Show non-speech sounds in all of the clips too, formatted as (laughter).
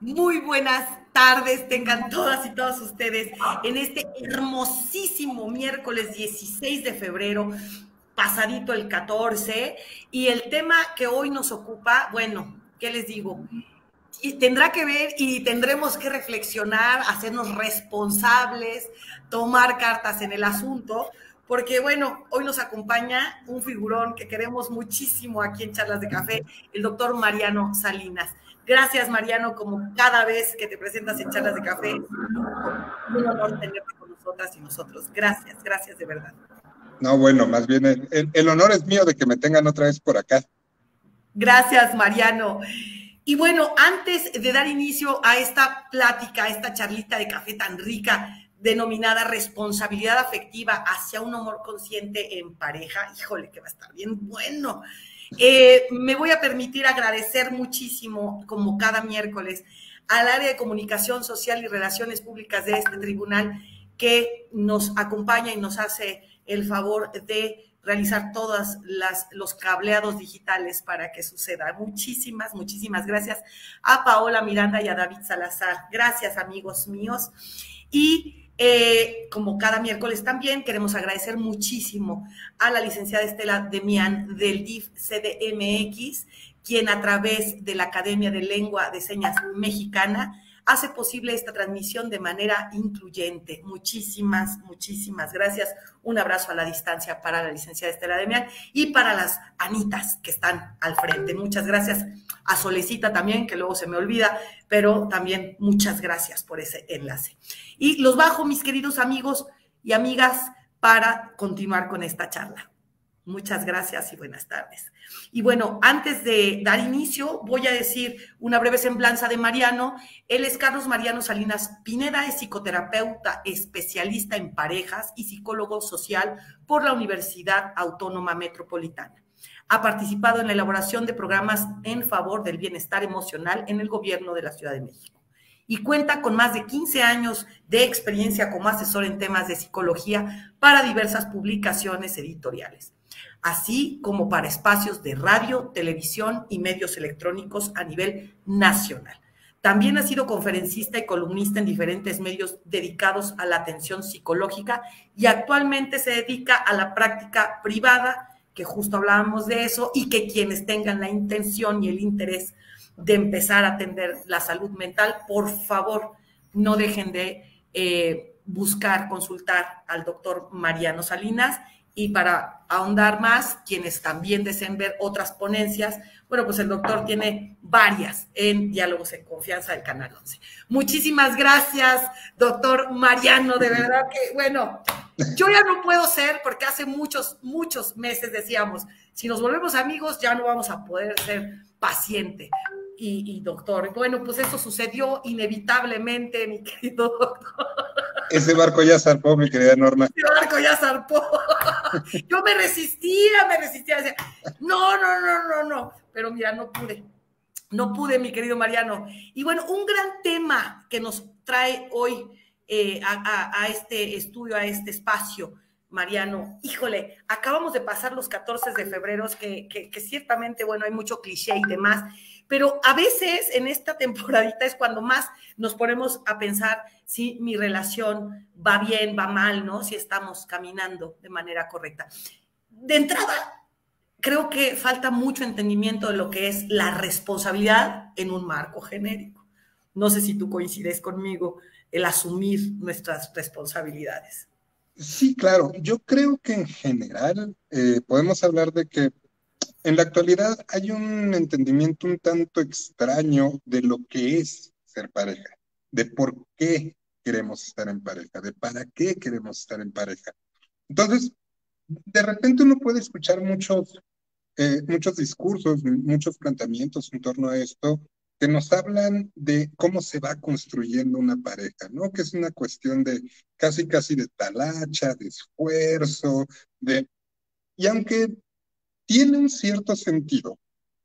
Muy buenas tardes, tengan todas y todos ustedes en este hermosísimo miércoles 16 de febrero, pasadito el 14, y el tema que hoy nos ocupa, bueno, ¿qué les digo? Y tendrá que ver y tendremos que reflexionar, hacernos responsables, tomar cartas en el asunto, porque bueno, hoy nos acompaña un figurón que queremos muchísimo aquí en Charlas de Café, el doctor Mariano Salinas. Gracias, Mariano, como cada vez que te presentas en Charlas de Café, un honor tenerte con nosotras y nosotros. Gracias, gracias de verdad. No, bueno, más bien el, el honor es mío de que me tengan otra vez por acá. Gracias, Mariano. Y bueno, antes de dar inicio a esta plática, a esta charlita de café tan rica, denominada responsabilidad afectiva hacia un amor consciente en pareja, híjole, que va a estar bien bueno. Eh, me voy a permitir agradecer muchísimo, como cada miércoles, al área de comunicación social y relaciones públicas de este tribunal que nos acompaña y nos hace el favor de realizar todos los cableados digitales para que suceda. Muchísimas, muchísimas gracias a Paola Miranda y a David Salazar. Gracias, amigos míos. Y eh, como cada miércoles también, queremos agradecer muchísimo a la licenciada Estela Demian del DIF CDMX, quien a través de la Academia de Lengua de Señas Mexicana hace posible esta transmisión de manera incluyente. Muchísimas, muchísimas gracias. Un abrazo a la distancia para la licenciada Estela Demian y para las Anitas que están al frente. Muchas gracias a Solecita también, que luego se me olvida, pero también muchas gracias por ese enlace. Y los bajo, mis queridos amigos y amigas, para continuar con esta charla. Muchas gracias y buenas tardes. Y bueno, antes de dar inicio, voy a decir una breve semblanza de Mariano. Él es Carlos Mariano Salinas Pineda, es psicoterapeuta especialista en parejas y psicólogo social por la Universidad Autónoma Metropolitana. Ha participado en la elaboración de programas en favor del bienestar emocional en el gobierno de la Ciudad de México y cuenta con más de 15 años de experiencia como asesor en temas de psicología para diversas publicaciones editoriales, así como para espacios de radio, televisión y medios electrónicos a nivel nacional. También ha sido conferencista y columnista en diferentes medios dedicados a la atención psicológica y actualmente se dedica a la práctica privada que justo hablábamos de eso, y que quienes tengan la intención y el interés de empezar a atender la salud mental, por favor, no dejen de eh, buscar, consultar al doctor Mariano Salinas. Y para ahondar más, quienes también deseen ver otras ponencias, bueno, pues el doctor tiene varias en Diálogos en Confianza del Canal 11. Muchísimas gracias, doctor Mariano, de verdad que, bueno, yo ya no puedo ser, porque hace muchos, muchos meses decíamos, si nos volvemos amigos ya no vamos a poder ser paciente y, doctor. Bueno, pues eso sucedió inevitablemente, mi querido doctor. Ese barco ya zarpó, mi querida Norma. Ese barco ya zarpó. (laughs) Yo me resistía, me resistía. Decía, no, no, no, no, no. Pero mira, no pude. No pude, mi querido Mariano. Y bueno, un gran tema que nos trae hoy eh, a, este estudio, a este espacio, Mariano. Híjole, acabamos de pasar los 14 de febrero, que, que, ciertamente, bueno, hay mucho cliché y demás, pero a veces en esta (laughs) temporadita es cuando más nos ponemos a pensar si mi relación va bien, va mal, ¿no? Si estamos caminando de manera correcta. De entrada, creo que falta mucho entendimiento de lo que es la responsabilidad en un marco genérico. No sé si tú coincides conmigo el asumir nuestras responsabilidades. Sí, claro. Yo creo que en general eh, podemos hablar de que en la actualidad hay un entendimiento un tanto extraño de lo que es ser pareja, de por qué queremos estar en pareja, de para qué queremos estar en pareja. Entonces, de repente uno puede escuchar muchos, eh, muchos discursos, muchos planteamientos en torno a esto, que nos hablan de cómo se va construyendo una pareja, ¿no? Que es una cuestión de casi, casi de talacha, de esfuerzo, de... Y aunque tiene un cierto sentido,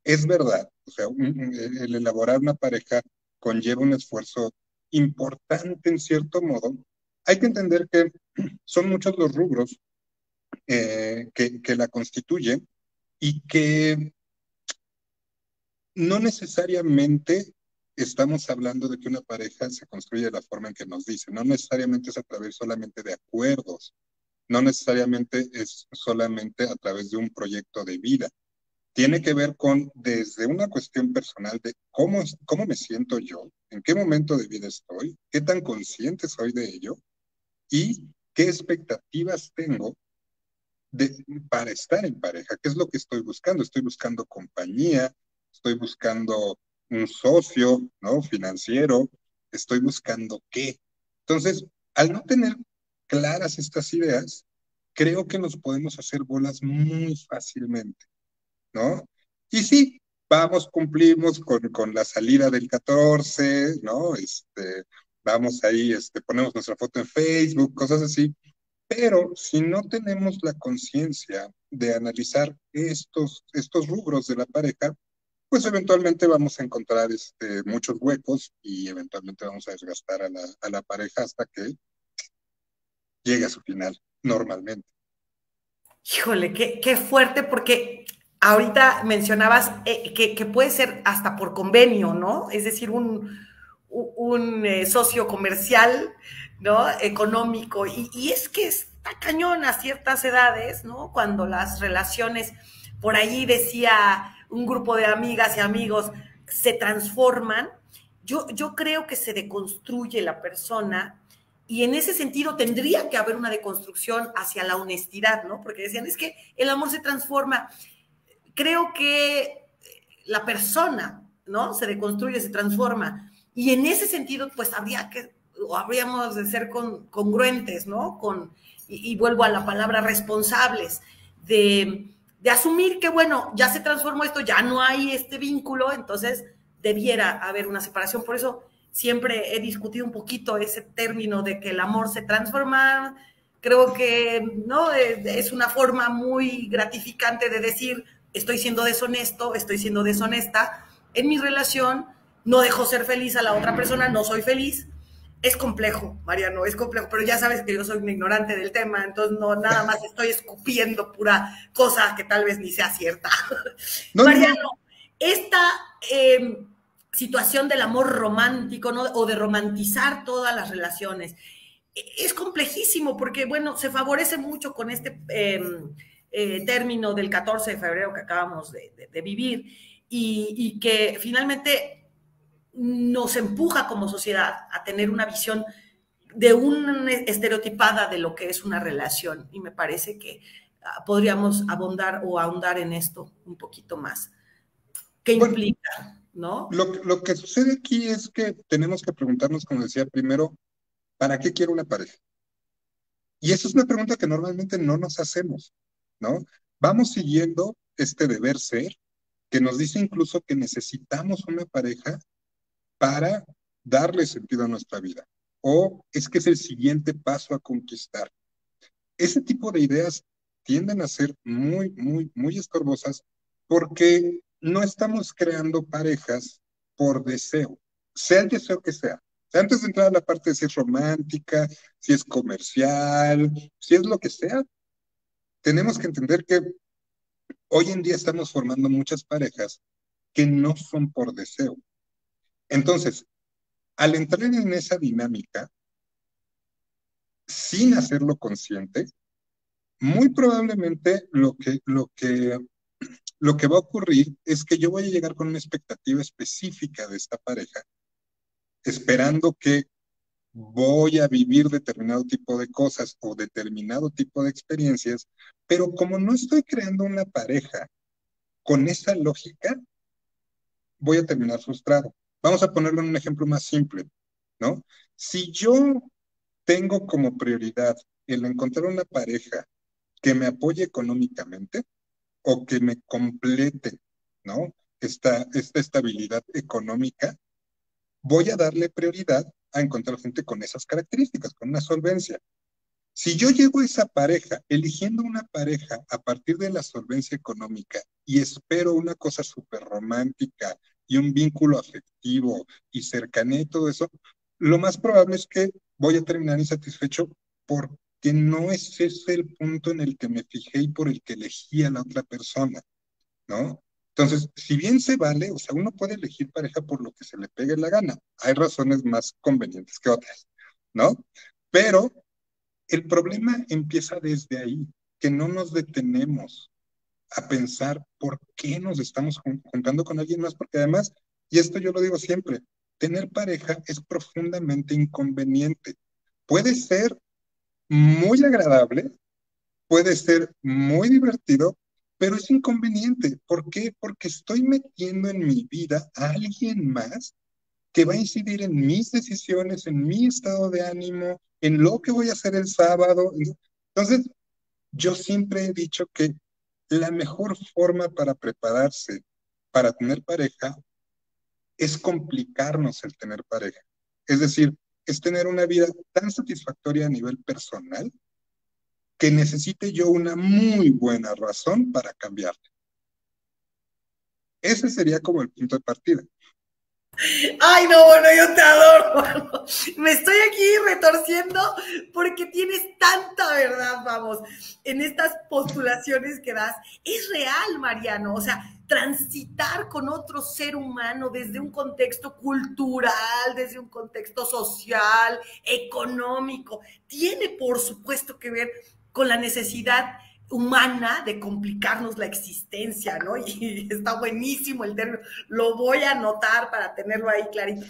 es verdad, o sea, el elaborar una pareja conlleva un esfuerzo importante en cierto modo, hay que entender que (clears throat) son muchos los rubros eh, que, que la constituyen y que no necesariamente estamos hablando de que una pareja se construye de la forma en que nos dice. No necesariamente es a través solamente de acuerdos, no necesariamente es solamente a través de un proyecto de vida. Tiene que ver con desde una cuestión personal de cómo, cómo me siento yo, en qué momento de vida estoy, qué tan consciente soy de ello y qué expectativas tengo de, para estar en pareja, qué es lo que estoy buscando. Estoy buscando compañía, estoy buscando un socio, ¿no? Financiero, estoy buscando qué. Entonces, al no tener claras estas ideas, creo que nos podemos hacer bolas muy fácilmente, ¿no? Y sí, vamos, cumplimos con, con la salida del 14, ¿no? Este, vamos ahí, este, ponemos nuestra foto en Facebook, cosas así, pero si no tenemos la conciencia de analizar estos, estos rubros de la pareja, pues eventualmente vamos a encontrar este, muchos huecos y eventualmente vamos a desgastar a la, a la pareja hasta que llegue a su final, normalmente. Híjole, qué, qué fuerte, porque ahorita mencionabas eh, que, que, puede ser hasta por convenio, ¿no? Es decir, un, un eh, socio comercial, ¿no? Económico. Y, y, es que está cañón a ciertas edades, ¿no? Cuando las relaciones, por ahí decía un grupo de amigas y amigos se transforman, yo, yo creo que se deconstruye la persona y en ese sentido tendría que haber una deconstrucción hacia la honestidad, ¿no? Porque decían, es que el amor se transforma. Creo que la persona, ¿no? Se deconstruye, se transforma. Y en ese sentido, pues habría que, o habríamos de ser con, congruentes, ¿no? Con, y, y vuelvo a la palabra responsables, de de asumir que, bueno, ya se transformó esto, ya no hay este vínculo, entonces debiera haber una separación. Por eso siempre he discutido un poquito ese término de que el amor se transforma. Creo que no es una forma muy gratificante de decir, estoy siendo deshonesto, estoy siendo deshonesta en mi relación, no dejo ser feliz a la otra persona, no soy feliz es complejo, Mariano, es complejo, pero ya sabes que yo soy un ignorante del tema, entonces no, nada más estoy escupiendo pura cosa que tal vez ni sea cierta. Mariano, esta em, situación del amor romántico, ¿no? O de romantizar todas las relaciones, e, es complejísimo porque, bueno, se favorece mucho con este em, eh, término del 14 de febrero que acabamos de, vivir y, y que finalmente nos empuja como sociedad a tener una visión de una estereotipada de lo que es una relación. Y me parece que ah, podríamos abondar o ahondar en esto un poquito más. ¿Qué implica? ¿No? Lo, lo, que sucede aquí es que tenemos que preguntarnos, como decía primero, ¿para qué quiero una pareja? Y esa es una pregunta que normalmente no nos hacemos, ¿no? Vamos siguiendo este deber ser, que nos dice incluso que necesitamos una pareja para darle sentido a nuestra vida. O es que es el siguiente paso a conquistar. Ese tipo de ideas tienden a ser muy, muy, muy estorbosas porque no estamos creando parejas por deseo, sea el deseo que sea. Antes de entrar a la parte de si es romántica, si es comercial, si es lo que sea, tenemos que entender que hoy en día estamos formando muchas parejas que no son por deseo, entonces, al entrar en esa dinámica, sin hacerlo consciente, muy probablemente lo que, lo que, lo que va a ocurrir es que yo voy a llegar con una expectativa específica de esta pareja, esperando que voy a vivir determinado tipo de cosas o determinado tipo de experiencias, pero como no estoy creando una pareja con esa lógica, voy a terminar frustrado. Vamos a ponerlo en un ejemplo más simple, ¿no? Si yo tengo como prioridad el encontrar una pareja que me apoye económicamente o que me complete, ¿no? Esta, esta estabilidad económica, voy a darle prioridad a encontrar gente con esas características, con una solvencia. Si yo llego a esa pareja, eligiendo una pareja a partir de la solvencia económica y espero una cosa súper romántica, y un vínculo afectivo y cercanía y todo eso, lo más probable es que voy a terminar insatisfecho porque no es ese el punto en el que me fijé y por el que elegí a la otra persona, ¿no? Entonces, si bien se vale, o sea, uno puede elegir pareja por lo que se le pegue la gana. Hay razones más convenientes que otras, ¿no? Pero el problema empieza desde ahí, que no nos detenemos a pensar por qué nos estamos juntando con alguien más, porque además, y esto yo lo digo siempre, tener pareja es profundamente inconveniente. Puede ser muy agradable, puede ser muy divertido, pero es inconveniente. ¿Por qué? Porque estoy metiendo en mi vida a alguien más que va a incidir en mis decisiones, en mi estado de ánimo, en lo que voy a hacer el sábado. Entonces, yo siempre he dicho que la mejor forma para prepararse para tener pareja es complicarnos el tener pareja. Es decir, es tener una vida tan satisfactoria a nivel personal que necesite yo una muy buena razón para cambiarla. Ese sería como el punto de partida. Ay, no, bueno, yo te adoro. Me estoy aquí retorciendo porque tienes tanta verdad, vamos, en estas postulaciones que das. Es real, Mariano. O sea, transitar con otro ser humano desde un contexto cultural, desde un contexto social, económico, tiene por supuesto que ver con la necesidad humana de complicarnos la existencia, ¿no? (laughs) Y está buenísimo el término, lo voy a anotar para tenerlo ahí clarito,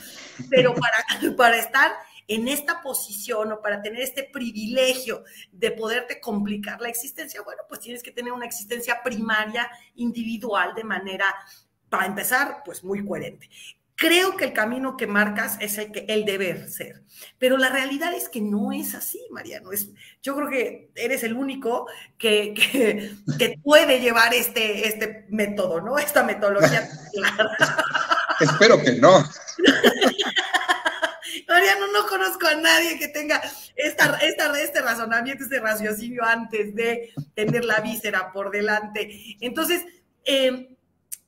pero para, para estar en esta posición o para tener este privilegio de poderte complicar la existencia, bueno, pues tienes que tener una existencia primaria, individual, de manera, para empezar, pues muy coherente. Creo que el camino que marcas es el, que, el deber ser, pero la realidad es que no es así, Mariano. Es, yo creo que eres el único que, que, puede llevar este, este método, ¿no? Esta metodología. (laughs) Espero que no. (laughs) Mariano, no conozco a nadie que tenga esta, esta, este razonamiento, este raciocinio antes de tener la víscera por delante. Entonces, eh,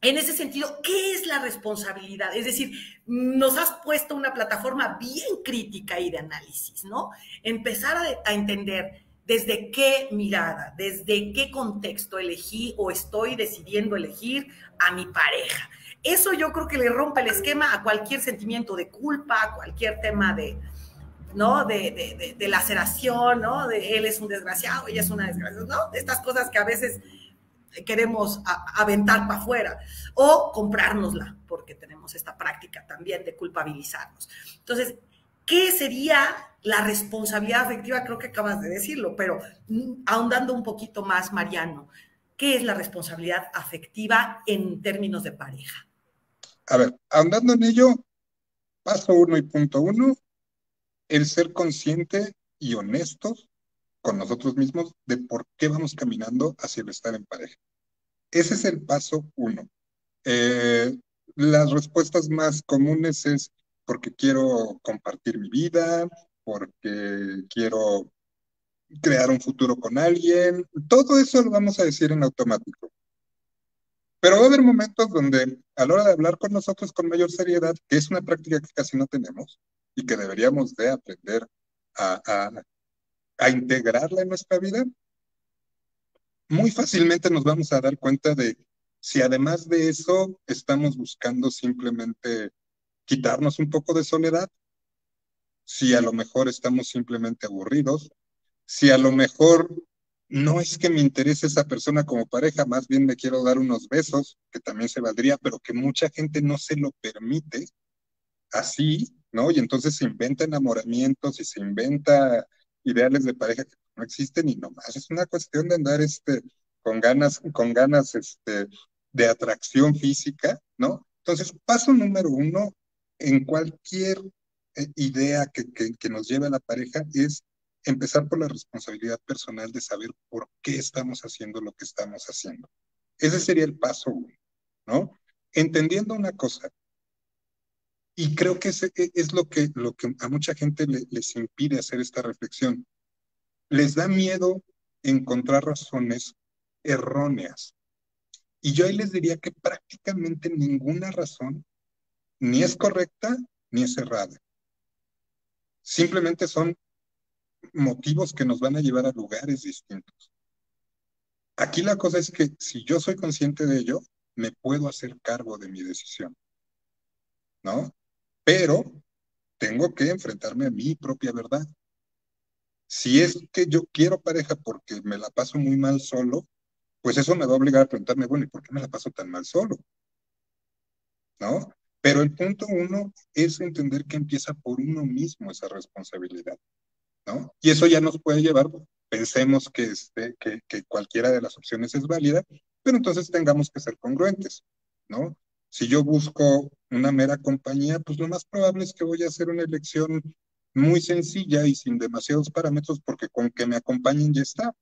en ese sentido, ¿qué es la responsabilidad? Es decir, nos has puesto una plataforma bien crítica y de análisis, ¿no? Empezar a, entender desde qué mirada, desde qué contexto elegí o estoy decidiendo elegir a mi pareja. Eso yo creo que le rompe el esquema a cualquier sentimiento de culpa, a cualquier tema de, ¿no? De, de, de, laceración, ¿no? De él es un desgraciado, ella es una desgraciada, ¿no? Estas cosas que a veces queremos aventar para afuera o comprárnosla, porque tenemos esta práctica también de culpabilizarnos. Entonces, ¿qué sería la responsabilidad afectiva? Creo que acabas de decirlo, pero ahondando un poquito más, Mariano, ¿qué es la responsabilidad afectiva en términos de pareja? A ver, ahondando en ello, paso uno y punto uno, el ser consciente y honestos con nosotros mismos de por qué vamos caminando hacia el estar en pareja. Ese es el paso uno. Eh, las respuestas más comunes es porque quiero compartir mi vida, porque quiero crear un futuro con alguien. Todo eso lo vamos a decir en automático. Pero va a haber momentos donde a la hora de hablar con nosotros con mayor seriedad, que es una práctica que casi no tenemos y que deberíamos de aprender a, a integrarla en nuestra vida, muy fácilmente nos vamos a dar cuenta de si además de eso estamos buscando simplemente quitarnos un poco de soledad, si a lo mejor estamos simplemente aburridos, si a lo mejor no es que me interese esa persona como pareja, más bien me quiero dar unos besos, que también se valdría, pero que mucha gente no se lo permite así, ¿no? Y entonces se inventa enamoramientos y se inventa ideales de pareja que no existen y nomás es una cuestión de andar este, con ganas, con ganas este, de atracción física, ¿no? Entonces, paso número uno en cualquier eh, idea que, que, nos lleve a la pareja es empezar por la responsabilidad personal de saber por qué estamos haciendo lo que estamos haciendo. Ese sería el paso uno, ¿no? Entendiendo una cosa, y creo que ese e, es lo que, lo que a mucha gente les impide hacer esta reflexión. Les da miedo encontrar razones erróneas. Y yo ahí les diría que prácticamente ninguna razón ni es correcta ni es errada. Simplemente son motivos que nos van a llevar a lugares distintos. Aquí la cosa es que si yo soy consciente de ello, me puedo hacer cargo de mi decisión, ¿no? Pero tengo que enfrentarme a mi propia verdad. Si es que yo quiero pareja porque me la paso muy mal solo, pues eso me va a obligar a preguntarme, bueno, ¿y por qué me la paso tan mal solo? ¿No? Pero el punto uno es entender que empieza por uno mismo esa responsabilidad, ¿no? Y eso ya nos puede llevar, pensemos que, este, que, que cualquiera de las opciones es válida, pero entonces tengamos que ser congruentes, ¿no? Si yo busco una mera compañía, pues lo más probable es que voy a hacer una elección muy sencilla y sin demasiados parámetros porque con que me acompañen ya está.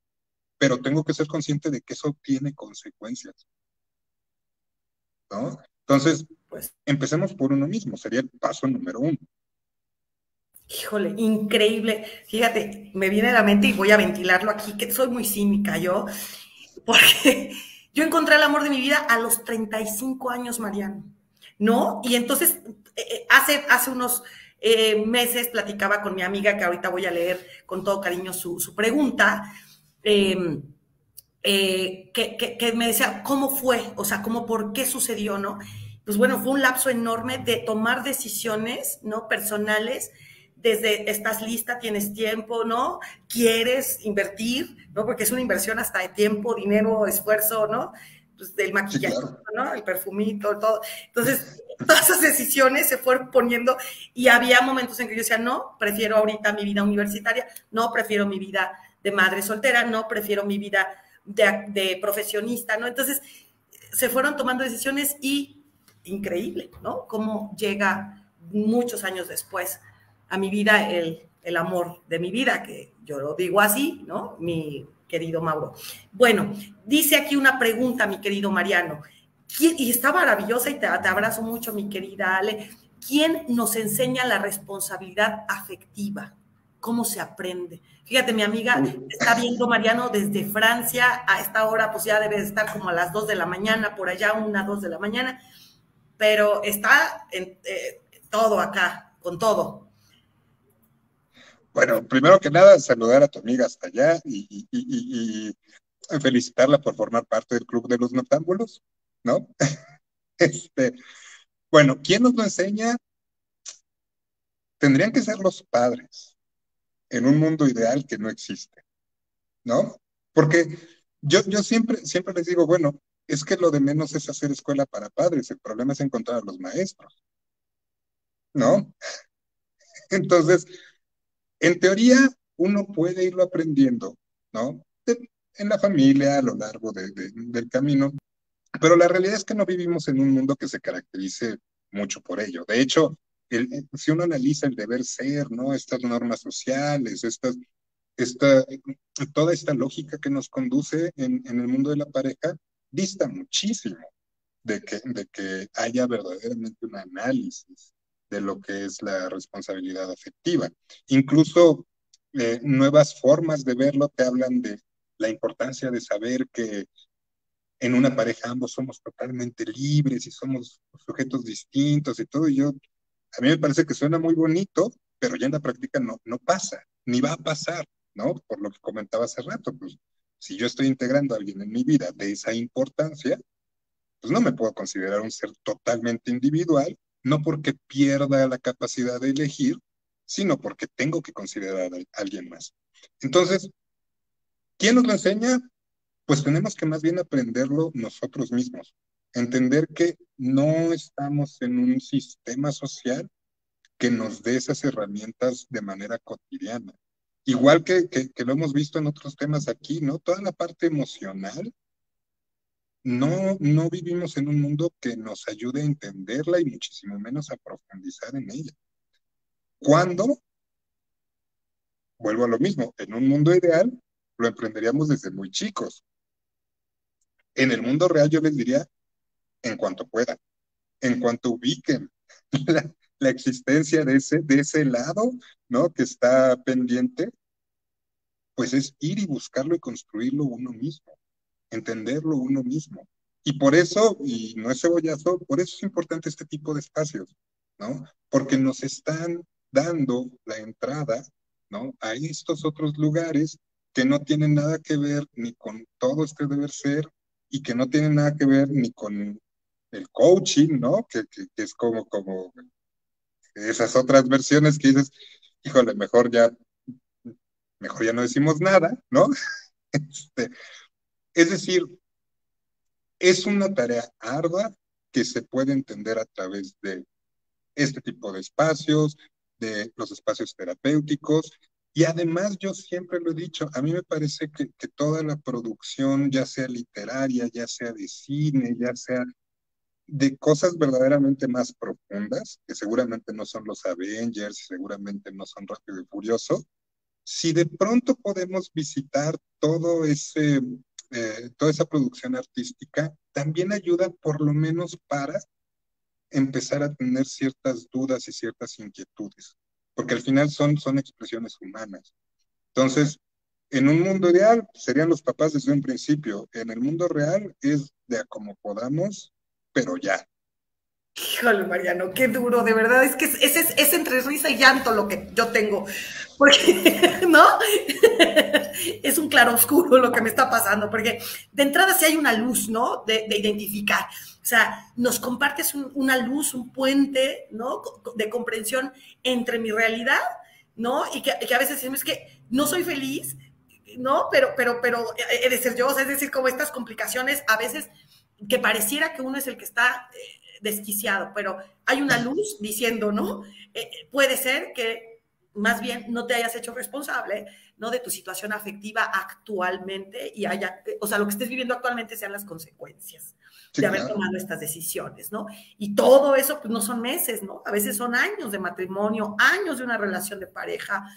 Pero tengo que ser consciente de que eso tiene consecuencias. ¿No? Entonces, pues empecemos por uno mismo, sería el paso número uno. Híjole, increíble. Fíjate, me viene a la mente y voy a ventilarlo aquí, que soy muy cínica yo, porque (laughs) yo encontré el amor de mi vida a los 35 años, Mariano, ¿no? Y entonces, eh, eh, hace, hace unos eh, meses platicaba con mi amiga, que ahorita voy a leer con todo cariño su, su pregunta, em, que, que, que, me decía, ¿cómo fue? O sea, ¿cómo, por qué sucedió, no? Pues bueno, fue un lapso enorme de tomar decisiones, ¿no? Personales, desde estás lista, tienes tiempo, ¿no? Quieres invertir, ¿no? Porque es una inversión hasta de tiempo, dinero, esfuerzo, ¿no? Pues del maquillaje, ¿no? El perfumito, todo. Entonces, todas esas decisiones se fueron poniendo y había momentos en que yo decía, no, prefiero ahorita mi vida universitaria, no, prefiero mi vida de madre soltera, no, prefiero mi vida de, de profesionista, ¿no? Entonces, se fueron tomando decisiones y increíble, ¿no? Cómo llega muchos años después a mi vida el, el amor de mi vida, que yo lo digo así, ¿no? Mi querido Mauro. Bueno, dice aquí una pregunta, mi querido Mariano, y está maravillosa y te, te, abrazo mucho, mi querida Ale. ¿Quién nos enseña la responsabilidad afectiva? ¿Cómo se aprende? Fíjate, mi amiga está viendo Mariano desde Francia, a esta hora pues ya debe estar como a las 2 de la mañana, por allá, una, dos de la mañana, pero está en eh, todo acá, con todo. Bueno, primero que nada, saludar a tu amiga hasta allá y, felicitarla por formar parte del Club de los Notámbulos, ¿no? (laughs) este, bueno, ¿quién nos lo enseña? Tendrían que ser los padres en un mundo ideal que no existe, ¿no? Porque yo, yo siempre, siempre les digo, bueno, es que lo de menos es hacer escuela para padres, el problema es encontrar a los maestros, ¿no? (laughs) Entonces, en teoría, uno puede irlo aprendiendo, ¿no? en la familia, a lo largo del camino, pero la realidad es que no vivimos en un mundo que se caracterice mucho por ello. De hecho, si uno analiza el deber ser, ¿no? Estas normas sociales, esta, toda esta lógica que nos conduce en, en el mundo de la pareja, dista muchísimo de que, de que haya verdaderamente un análisis de lo que es la responsabilidad afectiva. Incluso eh, nuevas formas de verlo te hablan de la importancia de saber que en una pareja ambos somos totalmente libres y somos sujetos distintos y todo. Y yo, a mí me parece que suena muy bonito, pero ya en la práctica no, no pasa, ni va a pasar, ¿no? Por lo que comentaba hace rato, pues si yo estoy integrando a alguien en mi vida de esa importancia, pues no me puedo considerar un ser totalmente individual no porque pierda la capacidad de elegir, sino porque tengo que considerar a alguien más. Entonces, ¿quién nos lo enseña? Pues tenemos que más bien aprenderlo nosotros mismos, entender que no estamos en un sistema social que nos dé esas herramientas de manera cotidiana. Igual que, que, que, lo hemos visto en otros temas aquí, ¿no? Toda la parte emocional no, no vivimos en un mundo que nos ayude a entenderla y muchísimo menos a profundizar en ella. ¿Cuándo? Vuelvo a lo mismo, en un mundo ideal lo emprenderíamos desde muy chicos. En el mundo real yo les diría, en cuanto puedan, en cuanto ubiquen (laughs) la, la existencia de ese, de ese lado, ¿no? Que está pendiente, pues es ir y buscarlo y construirlo uno mismo entenderlo uno mismo. Y por eso, y no es cebollazo, por eso es importante este tipo de espacios, ¿no? Porque nos están dando la entrada, ¿no? A estos otros lugares que no tienen nada que ver ni con todo este deber ser, y que no tienen nada que ver ni con el coaching, ¿no? Que, es como, como esas otras versiones que dices, híjole, mejor ya, mejor ya no decimos nada, ¿no? (laughs) Este, es decir, es una tarea ardua que se puede entender a través de este tipo de espacios, de los espacios terapéuticos. Y además yo siempre lo he dicho, a mí me parece que, que toda la producción, ya sea literaria, ya sea de cine, ya sea de cosas verdaderamente más profundas, que seguramente no son los Avengers, seguramente no son Rápido y Furioso, si de pronto podemos visitar todo ese, eh, toda esa producción artística, también ayuda por lo menos para empezar a tener ciertas dudas y ciertas inquietudes, porque al final son, son expresiones humanas. Entonces, en un mundo ideal serían los papás desde un principio, en el mundo real es de a como podamos pero ya. Híjole, Mariano, qué duro, de verdad, es que es, es, entre risa y llanto lo que yo tengo, porque, (laughs) ¿no? Es un claroscuro lo que me está pasando, porque de entrada sí hay una luz, ¿no? De, identificar, o sea, nos compartes una luz, un puente, ¿no? De comprensión entre mi realidad, ¿no? Y que, a veces decimos que no soy feliz, ¿no? Pero, pero, pero he de ser yo, es decir, como estas complicaciones a veces que pareciera que uno es el que está eh, desquiciado, pero hay una luz diciendo, ¿no? Eh, eh, puede ser que más bien no te hayas hecho responsable, ¿no? De tu situación afectiva actualmente y haya, o sea, lo que estés viviendo actualmente sean las consecuencias de haber tomado estas decisiones, ¿no? Y todo eso, pues no son meses, ¿no? A veces son años de matrimonio, años de una relación de pareja,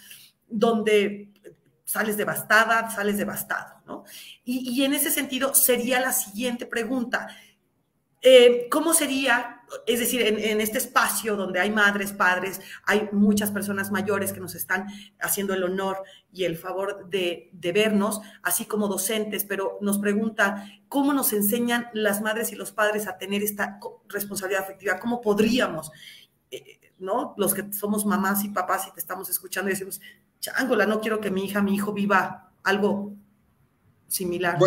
donde sales devastada, sales devastado, ¿no? Y, en ese sentido sería la siguiente pregunta. Eh, ¿Cómo sería, es decir, en, este espacio donde hay madres, padres, hay muchas personas mayores que nos están haciendo el honor y el favor de, vernos, así como docentes, pero nos pregunta, ¿cómo nos enseñan las madres y los padres a tener esta responsabilidad afectiva? ¿Cómo podríamos? Eh, ¿no? Los que somos mamás y papás y te estamos escuchando y decimos, chángola, no quiero que mi hija, mi hijo viva algo similar.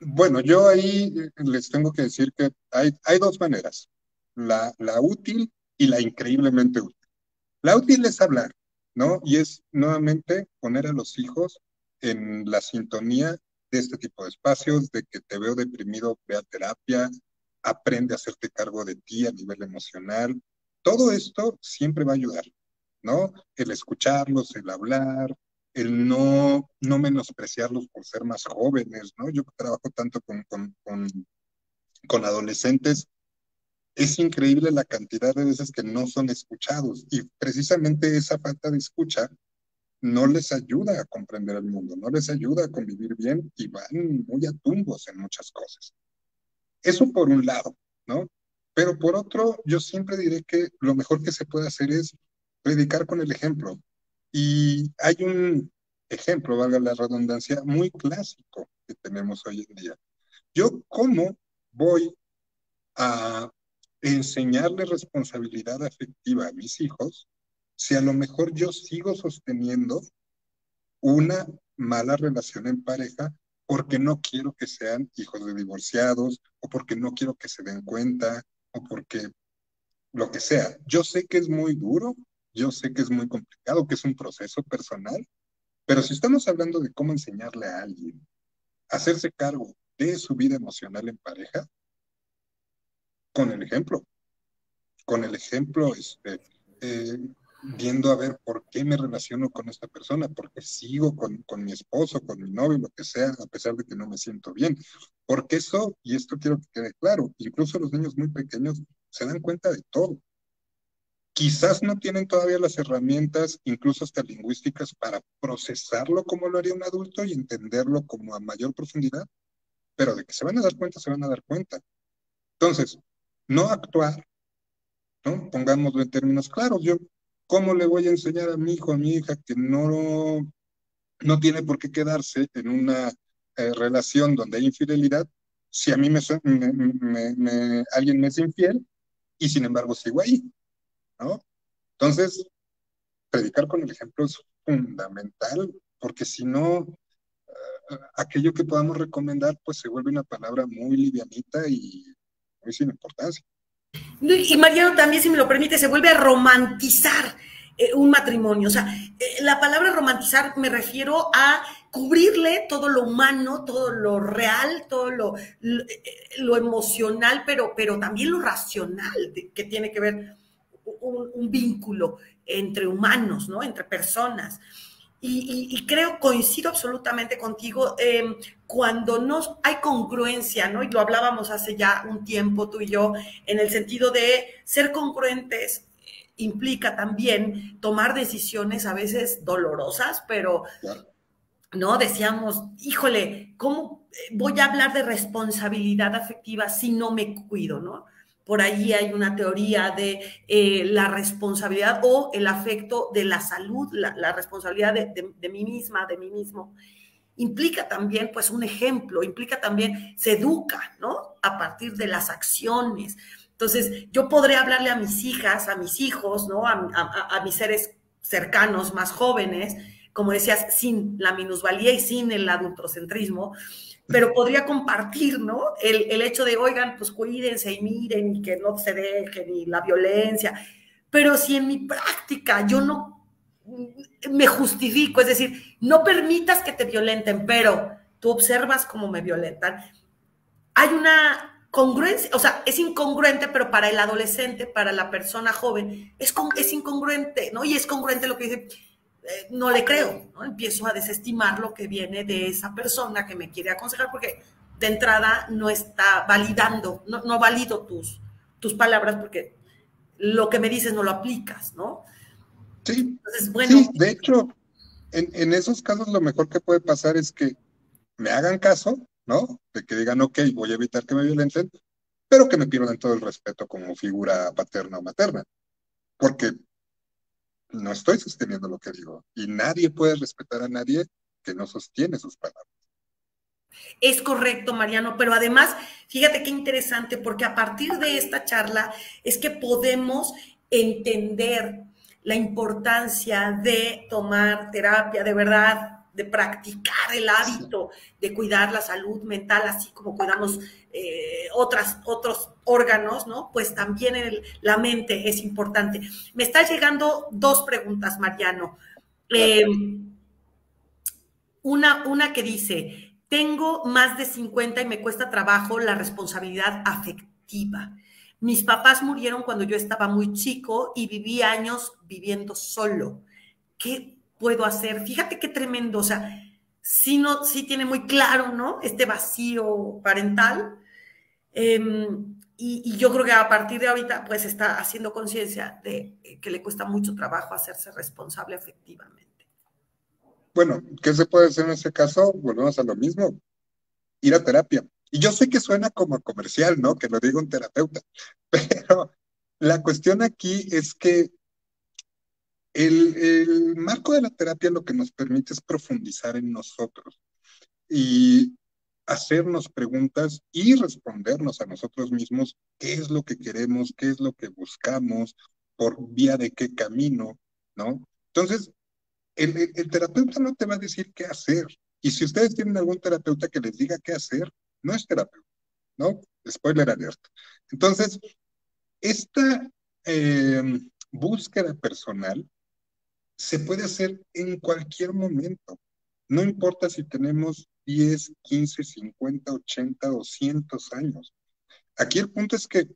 Bueno, yo ahí les tengo que decir que hay, hay dos maneras, la, útil y la increíblemente útil. La útil es hablar, ¿no? Y es nuevamente poner a los hijos en la sintonía de este tipo de espacios, de que te veo deprimido, vea terapia, aprende a hacerte cargo de ti a nivel emocional. Todo esto siempre va a ayudar. ¿no? El escucharlos, el hablar, el no, no menospreciarlos por ser más jóvenes, ¿no? Yo trabajo tanto con, con, con, adolescentes, es increíble la cantidad de veces que no son escuchados y precisamente esa falta de escucha no les ayuda a comprender el mundo, no les ayuda a convivir bien y van muy a tumbos en muchas cosas. Eso por un lado, ¿no? Pero por otro, yo siempre diré que lo mejor que se puede hacer es predicar con el ejemplo. Y hay un ejemplo, valga la redundancia, muy clásico que tenemos hoy en día. Yo, ¿cómo voy a enseñarle responsabilidad afectiva a mis hijos si a lo mejor yo sigo sosteniendo una mala relación en pareja porque no quiero que sean hijos de divorciados o porque no quiero que se den cuenta o porque lo que sea. Yo sé que es muy duro, yo sé que es muy complicado, que es un proceso personal, pero si estamos hablando de cómo enseñarle a alguien a hacerse cargo de su vida emocional en pareja, con el ejemplo, con el ejemplo, este, eh, viendo a ver por qué me relaciono con esta persona, porque sigo con, con mi esposo, con mi novio, lo que sea, a pesar de que no me siento bien. Porque eso, y esto quiero que quede claro, incluso los niños muy pequeños se dan cuenta de todo. Quizás no tienen todavía las herramientas, incluso hasta lingüísticas, para procesarlo como lo haría un adulto y entenderlo como a mayor profundidad, pero de que se van a dar cuenta, se van a dar cuenta. Entonces, no actuar, ¿no? Pongámoslo en términos claros. Yo, ¿cómo le voy a enseñar a mi hijo, a mi hija, que no, no tiene por qué quedarse en una eh, relación donde hay infidelidad si a mí me, alguien me es infiel y sin embargo sigo ahí? ¿no? Entonces, predicar con el ejemplo es fundamental, porque si no, eh, aquello que podamos recomendar, pues se vuelve una palabra muy livianita y sin importancia. Y Mariano también, si me lo permite, se vuelve a romantizar eh, un matrimonio. O sea, eh, la palabra romantizar me refiero a cubrirle todo lo humano, todo lo real, todo lo, lo, eh, emocional, pero, pero también lo racional, que tiene que ver un, vínculo entre humanos, ¿no? Entre personas. Y, y, y creo, coincido absolutamente contigo, eh, cuando no hay congruencia, ¿no? Y lo hablábamos hace ya un tiempo tú y yo, en el sentido de ser congruentes implica también tomar decisiones a veces dolorosas, pero. ¿no? Decíamos, híjole, ¿cómo voy a hablar de responsabilidad afectiva si no me cuido, ¿no? Por ahí hay una teoría de eh, la responsabilidad o el afecto de la salud, la, responsabilidad de, mí misma, de mí mismo. Implica también, pues, un ejemplo, implica también, se educa, ¿no? A partir de las acciones. Entonces, yo podré hablarle a mis hijas, a mis hijos, ¿no? A, a mis seres cercanos, más jóvenes, como decías, sin la minusvalía y sin el adultocentrismo, pero podría compartir, ¿no? El, el, hecho de, oigan, pues cuídense y miren y que no se dejen y la violencia. Pero si en mi práctica yo no me justifico, es decir, no permitas que te violenten, pero tú observas cómo me violentan, hay una congruencia, o sea, es incongruente, pero para el adolescente, para la persona joven, es, con, es incongruente, ¿no? Y es congruente lo que dice, eh, no le creo, ¿no? Empiezo a desestimar lo que viene de esa persona que me quiere aconsejar, porque de entrada no está validando, no, no valido tus, tus palabras, porque lo que me dices no lo aplicas, ¿no? Sí, Entonces, bueno, sí de hecho, en, en esos casos lo mejor que puede pasar es que me hagan caso, ¿no? De que digan, ok, voy a evitar que me violenten, pero que me pierdan todo el respeto como figura paterna o materna. Porque no estoy sosteniendo lo que digo. Y nadie puede respetar a nadie que no sostiene sus palabras. Es correcto, Mariano, pero además, fíjate qué interesante, porque a partir de esta charla es que podemos entender la importancia de tomar terapia, de verdad, de practicar el hábito de cuidar la salud mental, así como cuidamos eh, otros órganos, ¿no? Pues también la mente es importante. Me están llegando dos preguntas, Mariano. Eh, una, una que dice, tengo más de 50 y me cuesta trabajo la responsabilidad afectiva. Mis papás murieron cuando yo estaba muy chico y viví años viviendo solo. ¿Qué puedo hacer? Fíjate qué tremendo, o sea, sí, no, sí tiene muy claro, ¿no? Este vacío parental. Eh, y, y, yo creo que a partir de ahorita, pues está haciendo conciencia de que le cuesta mucho trabajo hacerse responsable efectivamente. Bueno, ¿qué se puede hacer en ese caso? Volvemos a lo mismo, ir a terapia. Y yo sé que suena como comercial, ¿no? Que lo diga un terapeuta, (laughs) pero la cuestión aquí es que el, el, marco de la terapia lo que nos permite es profundizar en nosotros y hacernos preguntas y respondernos a nosotros mismos qué es lo que queremos, qué es lo que buscamos, por vía de qué camino, ¿no? Entonces, el, el, el terapeuta no te va a decir qué hacer. Y si ustedes tienen algún terapeuta que les diga qué hacer, no es terapeuta, ¿no? Spoiler alert. Entonces, esta eh, búsqueda personal se puede hacer en cualquier momento. No importa si tenemos 10, 15, 50, 80, 200 años. Aquí el punto es que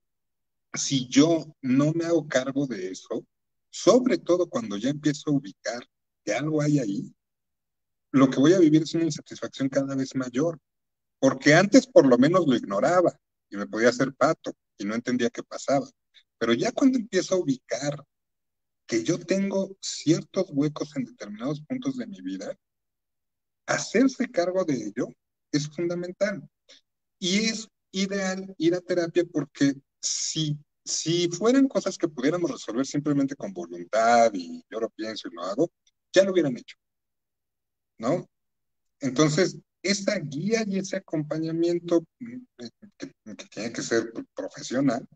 si yo no me hago cargo de eso, sobre todo cuando ya empiezo a ubicar que algo hay ahí, lo que voy a vivir es una insatisfacción cada vez mayor. Porque antes por lo menos lo ignoraba y me podía hacer pato y no entendía qué pasaba. Pero ya cuando empiezo a ubicar que yo tengo ciertos huecos en determinados puntos de mi vida, hacerse cargo de ello es fundamental. Y es ideal ir a terapia porque si, si fueran cosas que pudiéramos resolver simplemente con voluntad y yo lo pienso y lo hago, ya lo hubieran hecho. ¿No? Entonces, esa guía y ese acompañamiento que, que tiene que ser profesional,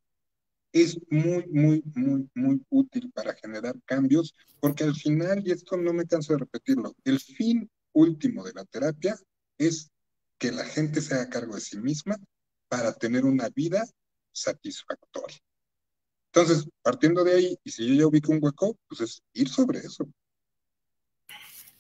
es muy, muy, muy, muy útil para generar cambios, porque al final, y esto no me canso de repetirlo, el fin último de la terapia es que la gente se haga cargo de sí misma para tener una vida satisfactoria. Entonces, partiendo de ahí, y si yo ya ubico un hueco, pues es ir sobre eso.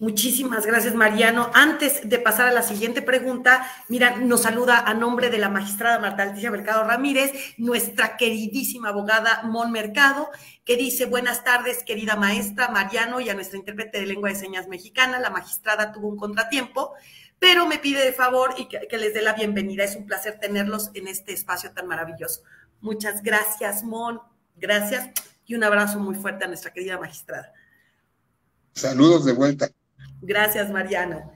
Muchísimas gracias, Mariano. Antes de pasar a la siguiente pregunta, mira, nos saluda a nombre de la magistrada Marta Leticia Mercado Ramírez, nuestra queridísima abogada Mon Mercado, que dice, buenas tardes, querida maestra Mariano, y a nuestra intérprete de lengua de señas mexicana. La magistrada tuvo un contratiempo, pero me pide de favor y que, que les dé la bienvenida. Es un placer tenerlos en este espacio tan maravilloso. Muchas gracias, Mon. Gracias y un abrazo muy fuerte a nuestra querida magistrada. Saludos de vuelta. Gracias, Mariano.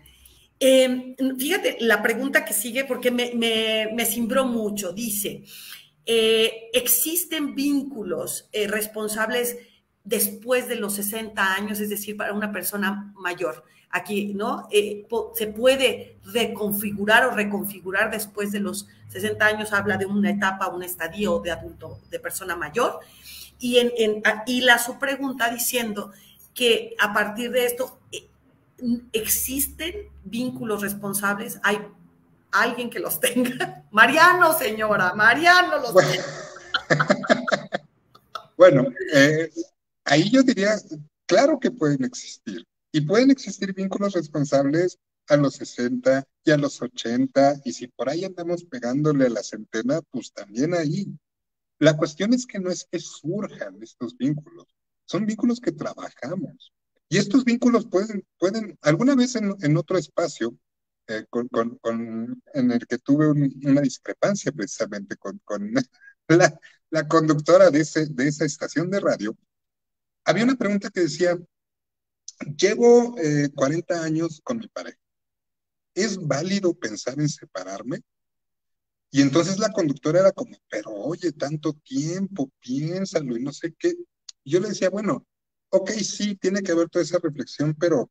Eh, fíjate, la pregunta que sigue, porque me, me, cimbró mucho, dice, eh, ¿existen vínculos eh, responsables después de los 60 años, es decir, para una persona mayor? Aquí, ¿no? se puede reconfigurar o reconfigurar después de los 60 años, habla de una etapa, un estadio de adulto, de persona mayor. Y, en, en, y la su pregunta diciendo que a partir de esto, ¿existen vínculos responsables? ¿Hay alguien que los tenga? (laughs) Mariano, señora, Mariano los bueno. (laughs) bueno, eh, ahí yo diría, claro que pueden existir. Y pueden existir vínculos responsables a los 60 y a los 80, y si por ahí andamos pegándole a la centena, pues también ahí. La cuestión es que no es que surjan estos vínculos, son vínculos que trabajamos. Y estos vínculos pueden, pueden alguna vez en, otro espacio, eh, con, en el que tuve una discrepancia precisamente con, (laughs) la, la, conductora de, ese, de esa estación de radio, había una pregunta que decía, llevo 40 eh, años con mi pareja, ¿es válido pensar en separarme? Y entonces la conductora era como, pero oye, tanto tiempo, piénsalo y no sé qué. Yo le decía, bueno, ok, sí, tiene que haber toda esa reflexión, pero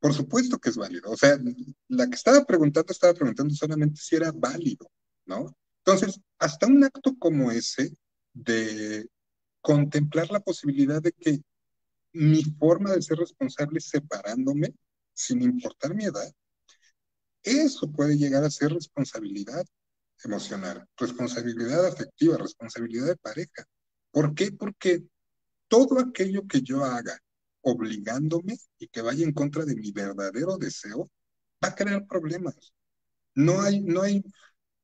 por supuesto que es válido. O sea, la que estaba preguntando estaba preguntando solamente si era válido, ¿no? Entonces, hasta un acto como ese de contemplar la posibilidad de que mi forma de ser responsable separándome, sin importar mi edad, eso puede llegar a ser responsabilidad emocional, responsabilidad afectiva, responsabilidad de pareja. ¿Por qué? Porque todo aquello que yo haga obligándome y que vaya en contra de mi verdadero deseo, va a crear problemas. No hay, no hay,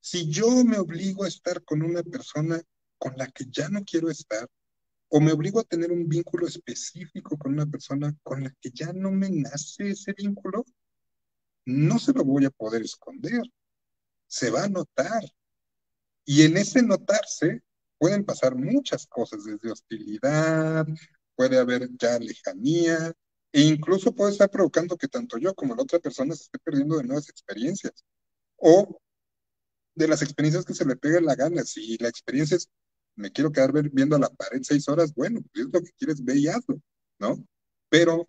si yo me obligo a estar con una persona con la que ya no quiero estar, o me obligo a tener un vínculo específico con una persona con la que ya no me nace ese vínculo, no se lo voy a poder esconder. Se va a notar. Y en ese notarse pueden pasar muchas cosas, desde hostilidad, puede haber ya lejanía, e incluso puede estar provocando que tanto yo como la otra persona se esté perdiendo de nuevas experiencias. O de las experiencias que se le pega en la gana. Si la experiencia es, me quiero quedar viendo a la pared seis horas, bueno, pues es lo que quieres, ve y hazlo, ¿no? Pero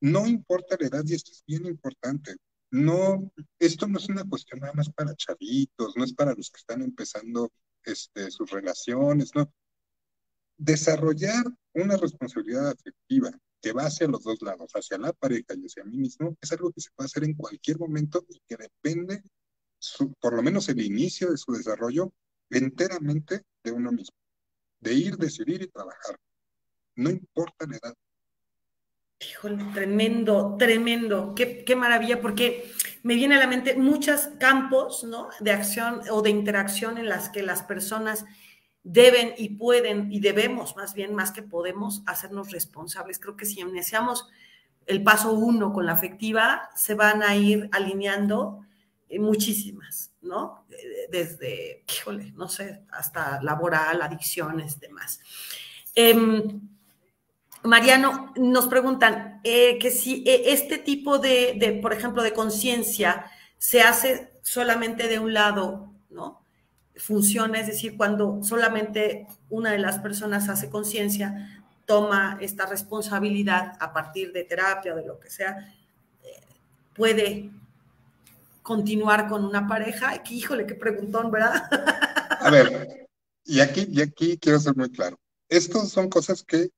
no importa la edad, y esto es bien importante. No, esto no es una cuestión nada más para chavitos, no es para los que están empezando este, sus relaciones, ¿no? Desarrollar una responsabilidad afectiva que va hacia los dos lados, hacia la pareja y hacia mí mismo, es algo que se puede hacer en cualquier momento y que depende, por lo menos el inicio de su desarrollo, enteramente de uno mismo, de ir, decidir y trabajar. No importa la edad. Híjole, tremendo, tremendo, qué, maravilla, porque me viene a la mente muchos campos ¿no? de acción o de interacción en las que las personas deben y pueden y debemos, más bien, más que podemos, hacernos responsables. Creo que si iniciamos el paso uno con la afectiva, se van a ir alineando eh, muchísimas, ¿no? Desde, híjole, no sé, hasta laboral, adicciones, demás. Eh, Mariano, nos preguntan eh, que si eh, este tipo de, por ejemplo, de conciencia se hace solamente de un lado, ¿no? Funciona, es decir, cuando solamente una de las personas hace conciencia, toma esta responsabilidad a partir de terapia o de lo que sea, eh, puede continuar con una pareja. híjole, qué preguntón, ¿verdad? A ver, y aquí, y aquí quiero ser muy claro. Estas son cosas que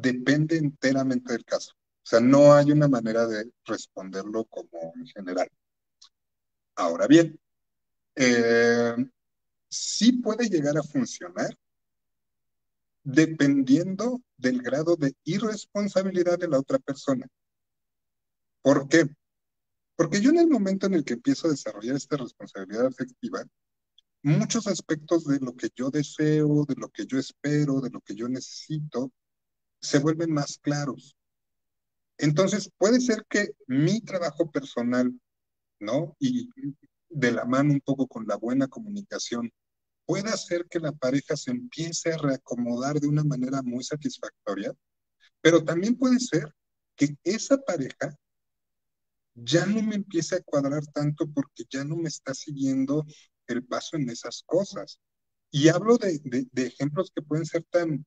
depende enteramente del caso. O sea, no hay una manera de responderlo como en general. Ahora bien, eh, sí puede llegar a funcionar dependiendo del grado de irresponsabilidad de la otra persona. ¿Por qué? Porque yo en el momento en el que empiezo a desarrollar esta responsabilidad afectiva, muchos aspectos de lo que yo deseo, de lo que yo espero, de lo que yo necesito, se vuelven más claros. Entonces, puede ser que mi trabajo personal, ¿no? Y de la mano un poco con la buena comunicación, pueda hacer que la pareja se empiece a reacomodar de una manera muy satisfactoria, pero también puede ser que esa pareja ya no me empiece a cuadrar tanto porque ya no me está siguiendo el paso en esas cosas. Y hablo de, de ejemplos que pueden ser tan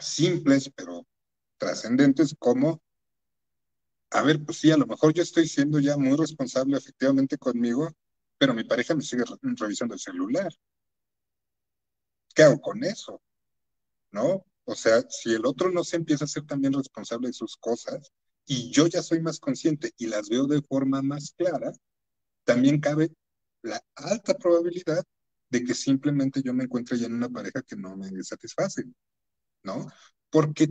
simples, pero trascendentes como a ver, pues sí, a lo mejor yo estoy siendo ya muy responsable efectivamente conmigo, pero mi pareja me sigue revisando el celular. ¿Qué hago con eso? ¿No? O sea, si el otro no se empieza a ser también responsable de sus cosas y yo ya soy más consciente y las veo de forma más clara, también cabe la alta probabilidad de que simplemente yo me encuentre ya en una pareja que no me satisface, ¿no? Porque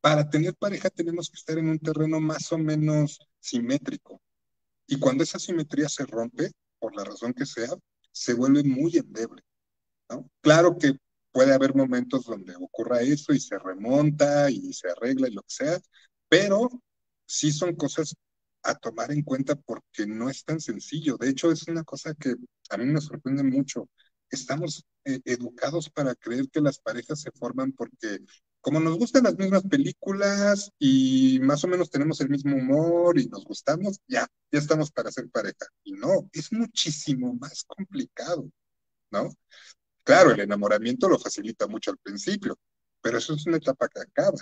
para tener pareja tenemos que estar en un terreno más o menos simétrico. Y cuando esa simetría se rompe, por la razón que sea, se vuelve muy endeble. ¿no? Claro que puede haber momentos donde ocurra eso y se remonta y se arregla y lo que sea, pero sí son cosas a tomar en cuenta porque no es tan sencillo. De hecho, es una cosa que a mí me sorprende mucho. Estamos eh, educados para creer que las parejas se forman porque como nos gustan las mismas películas y más o menos tenemos el mismo humor y nos gustamos, ya, ya estamos para ser pareja. Y no, es muchísimo más complicado, ¿no? Claro, el enamoramiento lo facilita mucho al principio, pero eso es una etapa que acaba.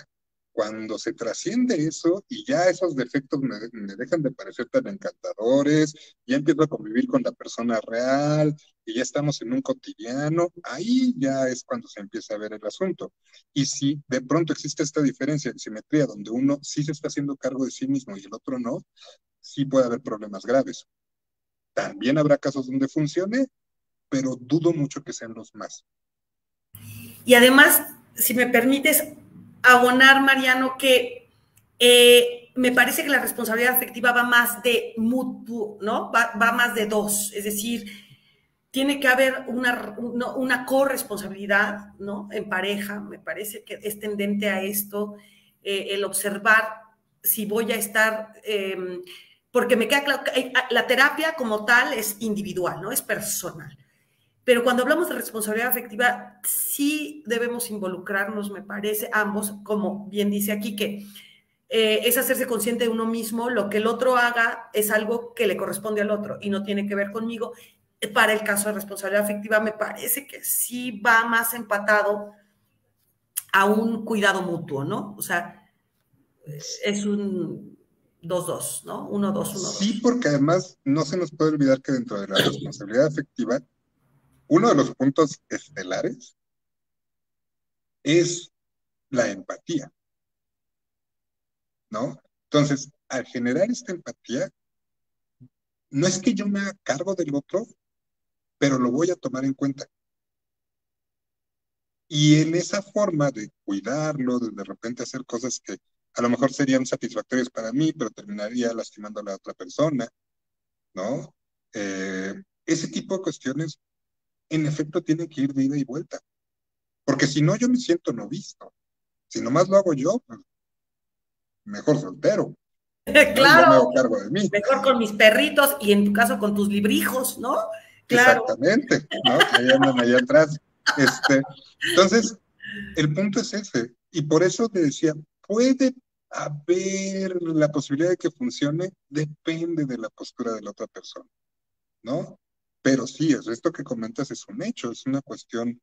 Cuando se trasciende eso y ya esos defectos me, dejan de parecer tan encantadores, ya empiezo a convivir con la persona real y ya estamos en un cotidiano, ahí ya es cuando se empieza a ver el asunto. Y si de pronto existe esta diferencia en simetría donde uno sí se está haciendo cargo de sí mismo y el otro no, sí puede haber problemas graves. También habrá casos donde funcione, pero dudo mucho que sean los más. Y además, si me permites, abonar, Mariano, que eh, me parece que la responsabilidad afectiva va más de mutuo, ¿no? Va, más de dos, es decir, tiene que haber una, una, corresponsabilidad, ¿no? En pareja, me parece que es tendente a esto, eh, el observar si voy a estar, em, porque me queda claro que la terapia como tal es individual, ¿no? Es personal. Pero cuando hablamos de responsabilidad afectiva, sí debemos involucrarnos, me parece, ambos, como bien dice aquí, que eh, es hacerse consciente de uno mismo, lo que el otro haga es algo que le corresponde al otro y no tiene que ver conmigo. Para el caso de responsabilidad afectiva, me parece que sí va más empatado a un cuidado mutuo, ¿no? O sea, es un 2-2, ¿no? 1-2, 1-2. Sí, porque además no se nos puede olvidar que dentro de la responsabilidad afectiva uno de los puntos estelares es la empatía, ¿no? Entonces, al generar esta empatía, no es que yo me haga cargo del otro, pero lo voy a tomar en cuenta. Y en esa forma de cuidarlo, de de repente hacer cosas que a lo mejor serían satisfactorias para mí, pero terminaría lastimando a la otra persona, ¿no? Eh, ese tipo de cuestiones en efecto tiene que ir de ida y vuelta. Porque si no, yo me siento no visto. Si nomás lo hago yo, pues mejor soltero. (laughs) claro. Mejor con mis perritos y en tu caso con tus librijos, ¿no? Exactamente, ¿no? Ahí andan allá atrás. Este, entonces, el punto es ese. Y por eso te decía, puede haber la posibilidad de que funcione, depende de la postura de la otra persona, ¿no? Pero sí, esto que comentas es un hecho, es una cuestión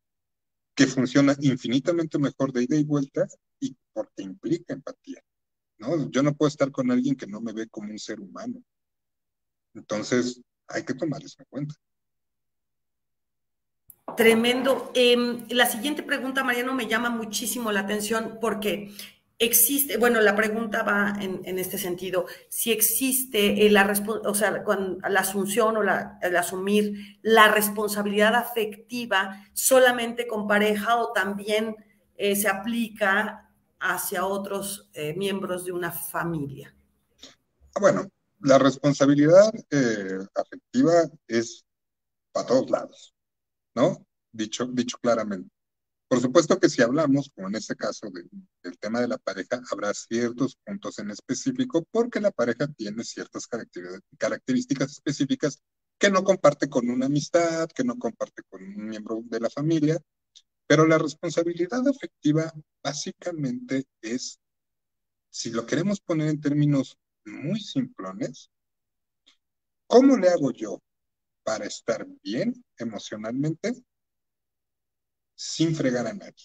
que funciona infinitamente mejor de ida y vuelta y porque implica empatía. ¿no? Yo no puedo estar con alguien que no me ve como un ser humano. Entonces, hay que tomar eso en cuenta. Tremendo. Em, la siguiente pregunta, Mariano, me llama muchísimo la atención porque existe, bueno, la pregunta va en, este sentido, si existe la, o sea, la asunción o la, el asumir la responsabilidad afectiva solamente con pareja o también eh, se aplica hacia otros eh, miembros de una familia. Ah, bueno, la responsabilidad eh, afectiva es para todos lados, ¿no? Dicho, dicho claramente. Por supuesto que si hablamos, como en este caso del tema de la pareja, habrá ciertos puntos en específico porque la pareja tiene ciertas características específicas que no comparte con una amistad, que no comparte con un miembro de la familia, pero la responsabilidad afectiva básicamente es, si lo queremos poner en términos muy simplones, ¿cómo le hago yo para estar bien emocionalmente sin fregar a nadie.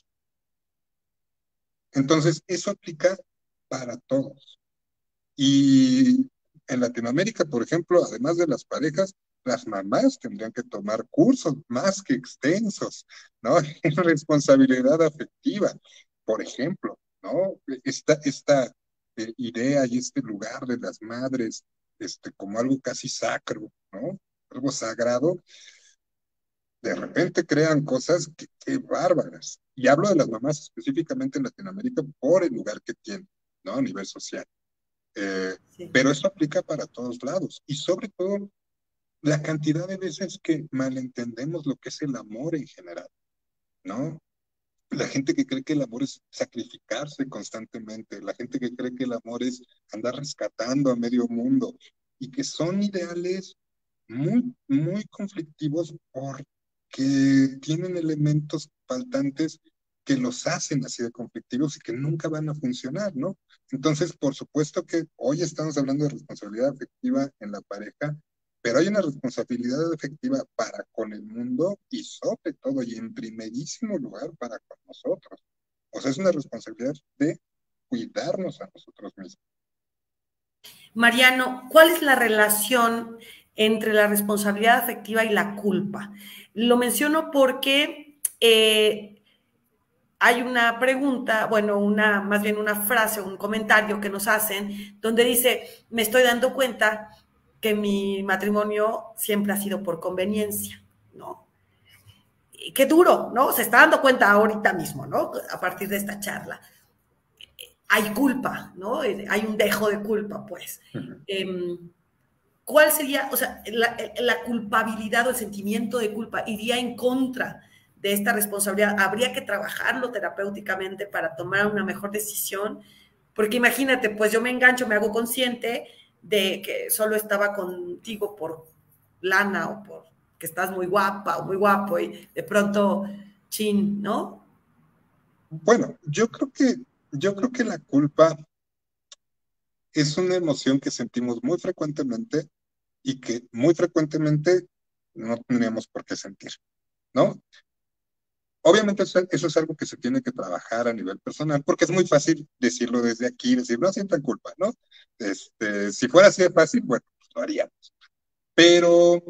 Entonces, eso aplica para todos. Y en Latinoamérica, por ejemplo, además de las parejas, las mamás tendrían que tomar cursos más que extensos, ¿no? (laughs) En responsabilidad afectiva, por ejemplo, ¿no? Esta, esta eh, idea y este lugar de las madres, este, como algo casi sacro, ¿no? Algo sagrado, de repente crean cosas que, bárbaras. Y hablo de las mamás específicamente en Latinoamérica por el lugar que tienen, ¿no? A nivel social. Eh, pero eso aplica para todos lados. Y sobre todo, la cantidad de veces que malentendemos lo que es el amor en general, ¿no? La gente que cree que el amor es sacrificarse constantemente, la gente que cree que el amor es andar rescatando a medio mundo y que son ideales muy, muy conflictivos por que tienen elementos faltantes que los hacen así de conflictivos y que nunca van a funcionar, ¿no? Entonces, por supuesto que hoy estamos hablando de responsabilidad afectiva en la pareja, pero hay una responsabilidad afectiva para con el mundo y sobre todo y en primerísimo lugar para con nosotros. O sea, es una responsabilidad de cuidarnos a nosotros mismos. Mariano, ¿cuál es la relación entre la responsabilidad afectiva y la culpa? Lo menciono porque eh, hay una pregunta, bueno, una, más bien una frase, un comentario que nos hacen, donde dice, me estoy dando cuenta que mi matrimonio siempre ha sido por conveniencia, ¿no? Y qué duro, ¿no? Se está dando cuenta ahorita mismo, ¿no? A partir de esta charla. Hay culpa, ¿no? Hay un dejo de culpa, pues. ¿Cuál sería, o sea, la, culpabilidad o el sentimiento de culpa iría en contra de esta responsabilidad? ¿Habría que trabajarlo terapéuticamente para tomar una mejor decisión? Porque imagínate, pues yo me engancho, me hago consciente de que solo estaba contigo por lana o por que estás muy guapa o muy guapo y de pronto, chin, ¿no? Bueno, yo creo que, yo creo que la culpa es una emoción que sentimos muy frecuentemente y que muy frecuentemente no tendríamos por qué sentir, ¿no? Obviamente eso, es algo que se tiene que trabajar a nivel personal, porque es muy fácil decirlo desde aquí, decir, no sientan culpa, ¿no? Este, si fuera así de fácil, bueno, pues lo haríamos. Pero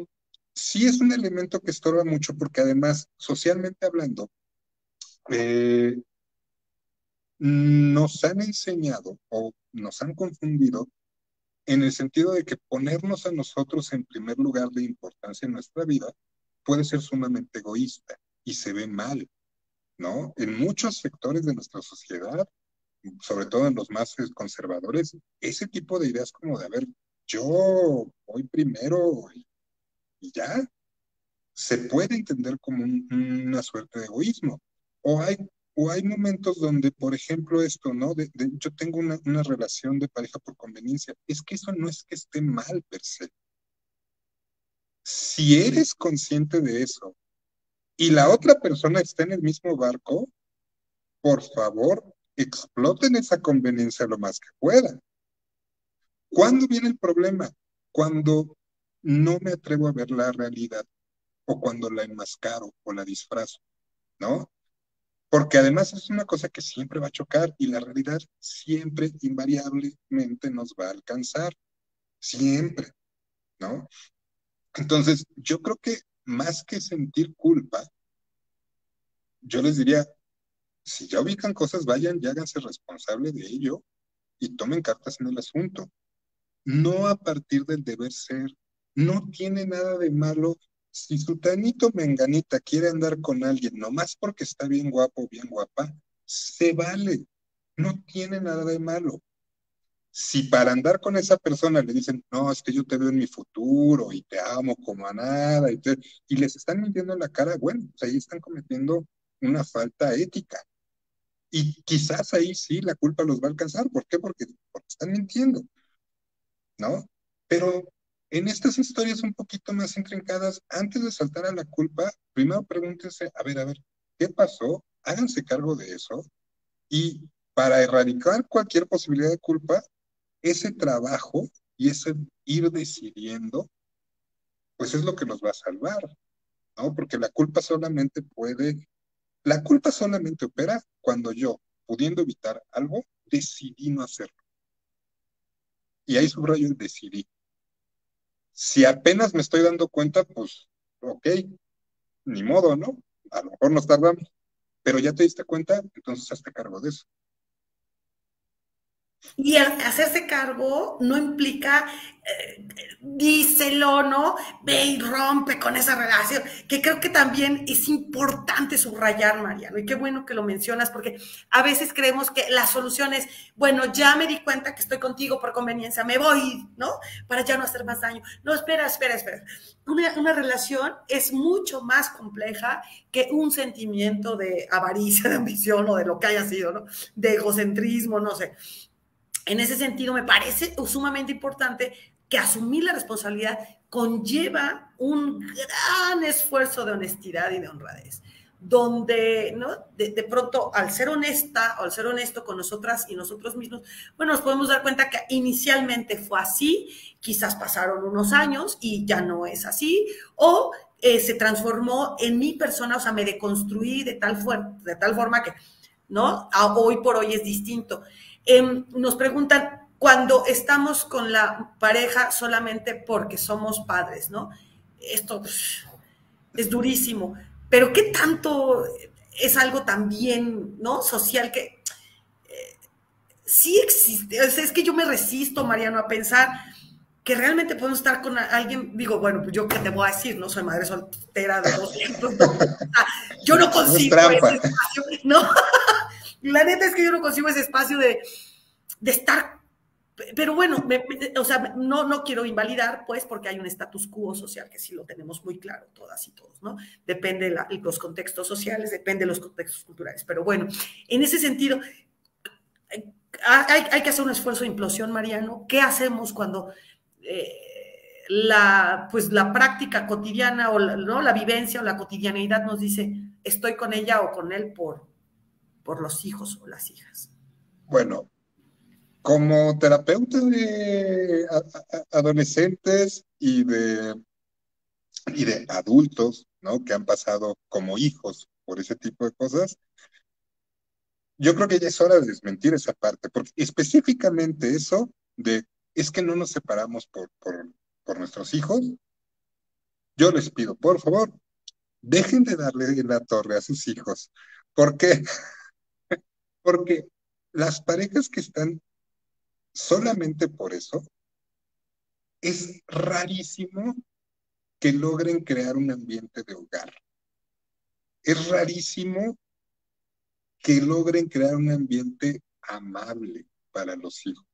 sí es un elemento que estorba mucho, porque además, socialmente hablando, eh, nos han enseñado o nos han confundido en el sentido de que ponernos a nosotros en primer lugar de importancia en nuestra vida puede ser sumamente egoísta y se ve mal, ¿no? En muchos sectores de nuestra sociedad, sobre todo en los más conservadores, ese tipo de ideas como de, a ver, yo voy primero y, ya, se puede entender como una suerte de egoísmo. O hay o hay momentos donde, por ejemplo, esto, ¿no? De, yo tengo una, una, relación de pareja por conveniencia. Es que eso no es que esté mal per se. Si eres consciente de eso y la otra persona está en el mismo barco, por favor, exploten esa conveniencia lo más que puedan. ¿Cuándo viene el problema? Cuando no me atrevo a ver la realidad o cuando la enmascaro o la disfrazo, ¿no? Porque además es una cosa que siempre va a chocar y la realidad siempre, invariablemente, nos va a alcanzar, siempre, ¿no? Entonces, yo creo que más que sentir culpa, yo les diría, si ya ubican cosas, vayan y háganse responsables de ello y tomen cartas en el asunto. No a partir del deber ser. No tiene nada de malo si su tanito menganita quiere andar con alguien nomás porque está bien guapo bien guapa, se vale. No tiene nada de malo. Si para andar con esa persona le dicen, no, es que yo te veo en mi futuro y te amo como a nada, y, y les están mintiendo en la cara, bueno, pues ahí están cometiendo una falta ética. Y quizás ahí sí la culpa los va a alcanzar. ¿Por qué? Porque, porque están mintiendo. ¿No? Pero en estas historias un poquito más intrincadas, antes de saltar a la culpa, primero pregúntense, a ver, a ver, ¿qué pasó? Háganse cargo de eso. Y para erradicar cualquier posibilidad de culpa, ese trabajo y ese ir decidiendo, pues es lo que los va a salvar, ¿no? Porque la culpa solamente puede la culpa solamente opera cuando yo, pudiendo evitar algo, decidí no hacerlo. Y ahí subrayo el decidí. Si apenas me estoy dando cuenta, pues, ok, ni modo, ¿no? A lo mejor nos tardamos, pero ya te diste cuenta, entonces hazte cargo de eso. Y hacerse cargo no implica, eh, díselo, ¿no? Ve y rompe con esa relación, que creo que también es importante subrayar, Mariano, y qué bueno que lo mencionas, porque a veces creemos que la solución es, bueno, ya me di cuenta que estoy contigo por conveniencia, me voy, ¿no? Para ya no hacer más daño. No, espera, espera, espera. Una, una relación es mucho más compleja que un sentimiento de avaricia, (laughs) de ambición o de lo que haya sido, ¿no? De egocentrismo, no sé en ese sentido, me parece sumamente importante que asumir la responsabilidad conlleva un gran esfuerzo de honestidad y de honradez, donde ¿no? de, pronto al ser honesta o al ser honesto con nosotras y nosotros mismos, bueno, nos podemos dar cuenta que inicialmente fue así, quizás pasaron unos años y ya no es así, o eh, se transformó en mi persona, o sea, me deconstruí de tal, de tal forma que, ¿no? hoy por hoy es distinto. Em, nos preguntan, cuando estamos con la pareja solamente porque somos padres, ¿no? Esto es durísimo, pero ¿qué tanto es algo también, ¿no? Social que eh, sí existe. es que yo me resisto, Mariano, a pensar que realmente podemos estar con alguien, digo, bueno, pues yo qué te voy a decir, no soy madre soltera de dos hijos, yo no (laughs) consigo ese espacio, ¿no? (laughs) La neta es que yo no consigo ese espacio de, estar pero bueno, o sea, no, no quiero invalidar, pues, porque hay un status quo social que sí lo tenemos muy claro, todas y todos, ¿no? Depende de los contextos sociales, depende de los contextos culturales. Pero bueno, en ese sentido, hay, que hacer un esfuerzo de implosión, Mariano. ¿Qué hacemos cuando eh, la, pues, la práctica cotidiana o ¿no? la vivencia o la cotidianeidad nos dice, estoy con ella o con él por, por los hijos o las hijas. Bueno, como terapeuta de adolescentes y de, y de adultos, ¿no? Que han pasado como hijos por ese tipo de cosas, yo creo que ya es hora de desmentir esa parte, porque específicamente eso de es que no nos separamos por, por, por nuestros hijos. Yo les pido, por favor, dejen de darle la torre a sus hijos. ¿Por qué? Porque las parejas que están solamente por eso, es rarísimo que logren crear un ambiente de hogar. Es rarísimo que logren crear un ambiente amable para los hijos,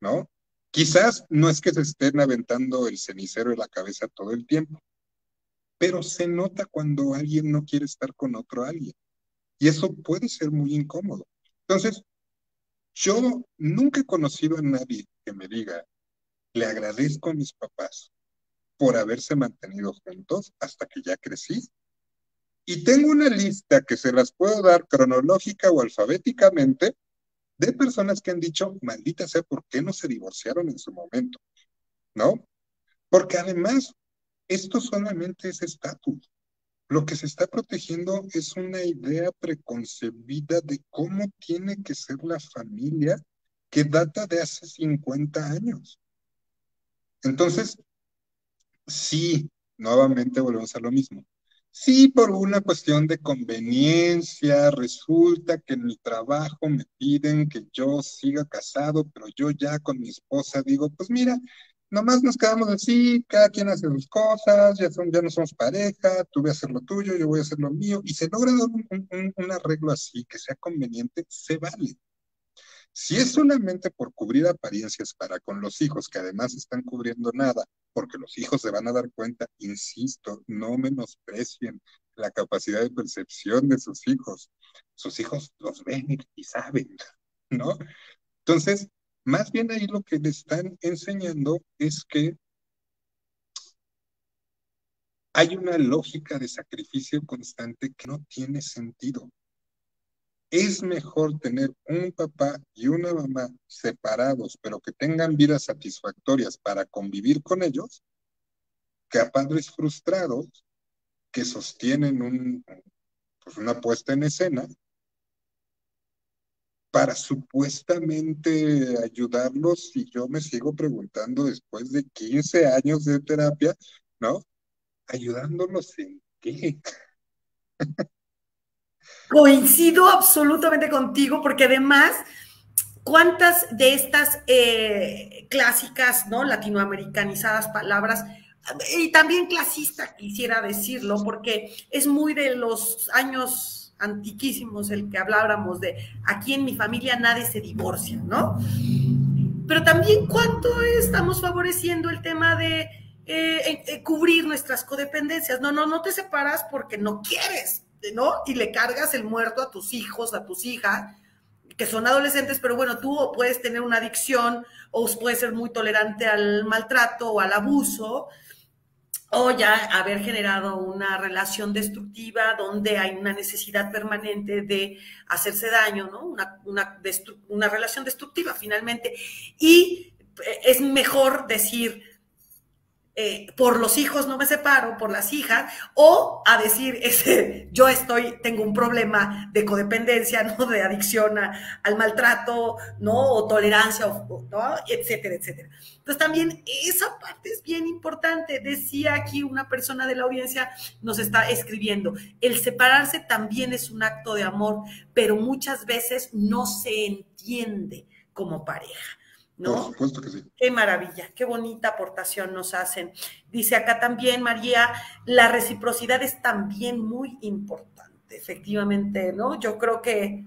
¿no? Quizás no es que se estén aventando el cenicero de la cabeza todo el tiempo, pero se nota cuando alguien no quiere estar con otro alguien. Y eso puede ser muy incómodo. Entonces, yo nunca he conocido a nadie que me diga, le agradezco a mis papás por haberse mantenido juntos hasta que ya crecí. Y tengo una lista que se las puedo dar cronológica o alfabéticamente de personas que han dicho, maldita sea, ¿por qué no se divorciaron en su momento? ¿No? Porque además, esto solamente es estatus. Lo que se está protegiendo es una idea preconcebida de cómo tiene que ser la familia que data de hace 50 años. Entonces, sí, nuevamente volvemos a lo mismo. Sí, por una cuestión de conveniencia, resulta que en mi trabajo me piden que yo siga casado, pero yo ya con mi esposa digo, pues mira, nomás nos quedamos así, cada quien hace sus cosas, ya, son, ya no somos pareja, tú voy a hacer lo tuyo, yo voy a hacer lo mío, y se logra dar un, un arreglo así, que sea conveniente, se vale. Si es solamente por cubrir apariencias para con los hijos, que además están cubriendo nada, porque los hijos se van a dar cuenta, insisto, no menosprecien la capacidad de percepción de sus hijos. Sus hijos los ven y saben, ¿no? Entonces, más bien ahí lo que le están enseñando es que hay una lógica de sacrificio constante que no tiene sentido. Es mejor tener un papá y una mamá separados, pero que tengan vidas satisfactorias para convivir con ellos, que a padres frustrados que sostienen un, pues una puesta en escena para supuestamente ayudarlos y yo me sigo preguntando después de 15 años de terapia, ¿no? ¿Ayudándolos en qué? (laughs) Coincido absolutamente contigo porque además, ¿cuántas de estas eh, clásicas, ¿no? Latinoamericanizadas palabras, y también clasista quisiera decirlo, porque es muy de los años antiquísimos el que hablábamos de aquí en mi familia nadie se divorcia, ¿no? Pero también cuánto estamos favoreciendo el tema de eh, eh, cubrir nuestras codependencias. No, no, no te separas porque no quieres, ¿no? Y le cargas el muerto a tus hijos, a tus hijas, que son adolescentes, pero bueno, tú puedes tener una adicción o puedes ser muy tolerante al maltrato o al abuso, o ya haber generado una relación destructiva donde hay una necesidad permanente de hacerse daño, ¿no? Una, una, una relación destructiva finalmente. Y eh, es mejor decir, eh, por los hijos no me separo, por las hijas, o a decir, (laughs) ese, yo estoy, tengo un problema de codependencia, ¿no? De adicción al maltrato, ¿no? O tolerancia. Etcétera, etcétera. Entonces también esa parte es bien importante. Decía aquí una persona de la audiencia, nos está escribiendo, el separarse también es un acto de amor, pero muchas veces no se entiende como pareja. ¿No? Por supuesto que sí. Qué maravilla, qué bonita aportación nos hacen. Dice acá también, María, la reciprocidad es también muy importante, efectivamente, ¿no? Yo creo que,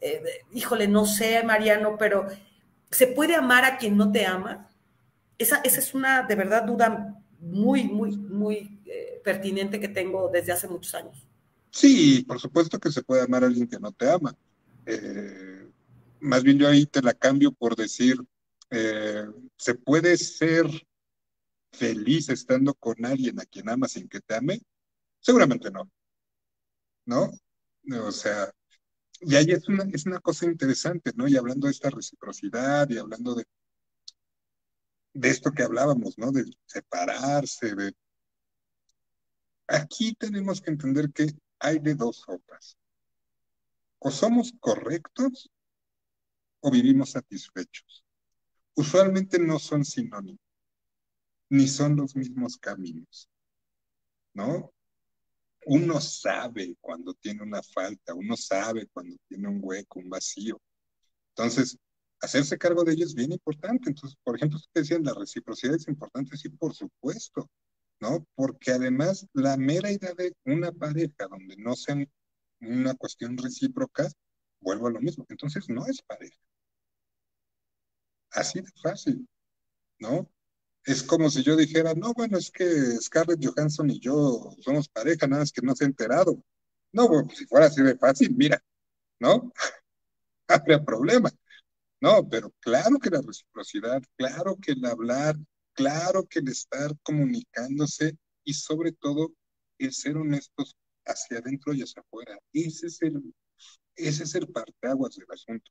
eh, híjole, no sé, Mariano, pero ¿se puede amar a quien no te ama? Esa, esa es una, de verdad, duda muy, muy, muy eh, pertinente que tengo desde hace muchos años. Sí, por supuesto que se puede amar a alguien que no te ama. Eh, más bien yo ahí te la cambio por decir, eh, ¿se puede ser feliz estando con alguien a quien amas sin que te ame? Seguramente no. ¿No? O sea, y ahí es una, es una cosa interesante, ¿no? Y hablando de esta reciprocidad y hablando de, de esto que hablábamos, ¿no? De separarse, de... Aquí tenemos que entender que hay de dos sopas. O somos correctos o vivimos satisfechos usualmente no son sinónimos, ni son los mismos caminos, ¿no? Uno sabe cuando tiene una falta, uno sabe cuando tiene un hueco, un vacío. Entonces, hacerse cargo de ello es bien importante. Entonces, por ejemplo, usted decía, la reciprocidad es importante, sí, por supuesto, ¿no? Porque además la mera idea de una pareja donde no sea una cuestión recíproca, vuelvo a lo mismo, entonces no es pareja. Así de fácil, ¿no? Es como si yo dijera, no, bueno, es que Scarlett Johansson y yo somos pareja, nada más que no se ha enterado. No, bueno, si fuera así de fácil, mira, ¿no? (laughs) Habría problema. No, pero claro que la reciprocidad, claro que el hablar, claro que el estar comunicándose y sobre todo el ser honestos hacia adentro y hacia afuera. Ese es el, ese es el parteaguas del asunto.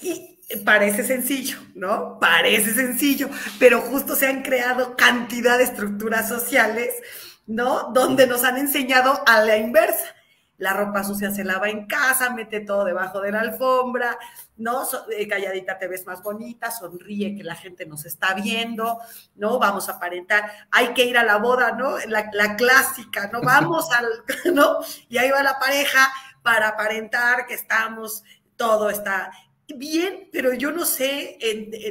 Y parece sencillo, ¿no? Parece sencillo, pero justo se han creado cantidad de estructuras sociales, ¿no? Donde nos han enseñado a la inversa. la ropa sucia se lava en casa, mete todo debajo de la alfombra, ¿no? Eh, calladita te ves más bonita, sonríe que la gente nos está viendo, ¿no? Vamos a aparentar, hay que ir a la boda, ¿no? La, la clásica, ¿no? (laughs) Vamos al, ¿no? Y ahí va la pareja para aparentar que estamos, todo está bien, pero yo no sé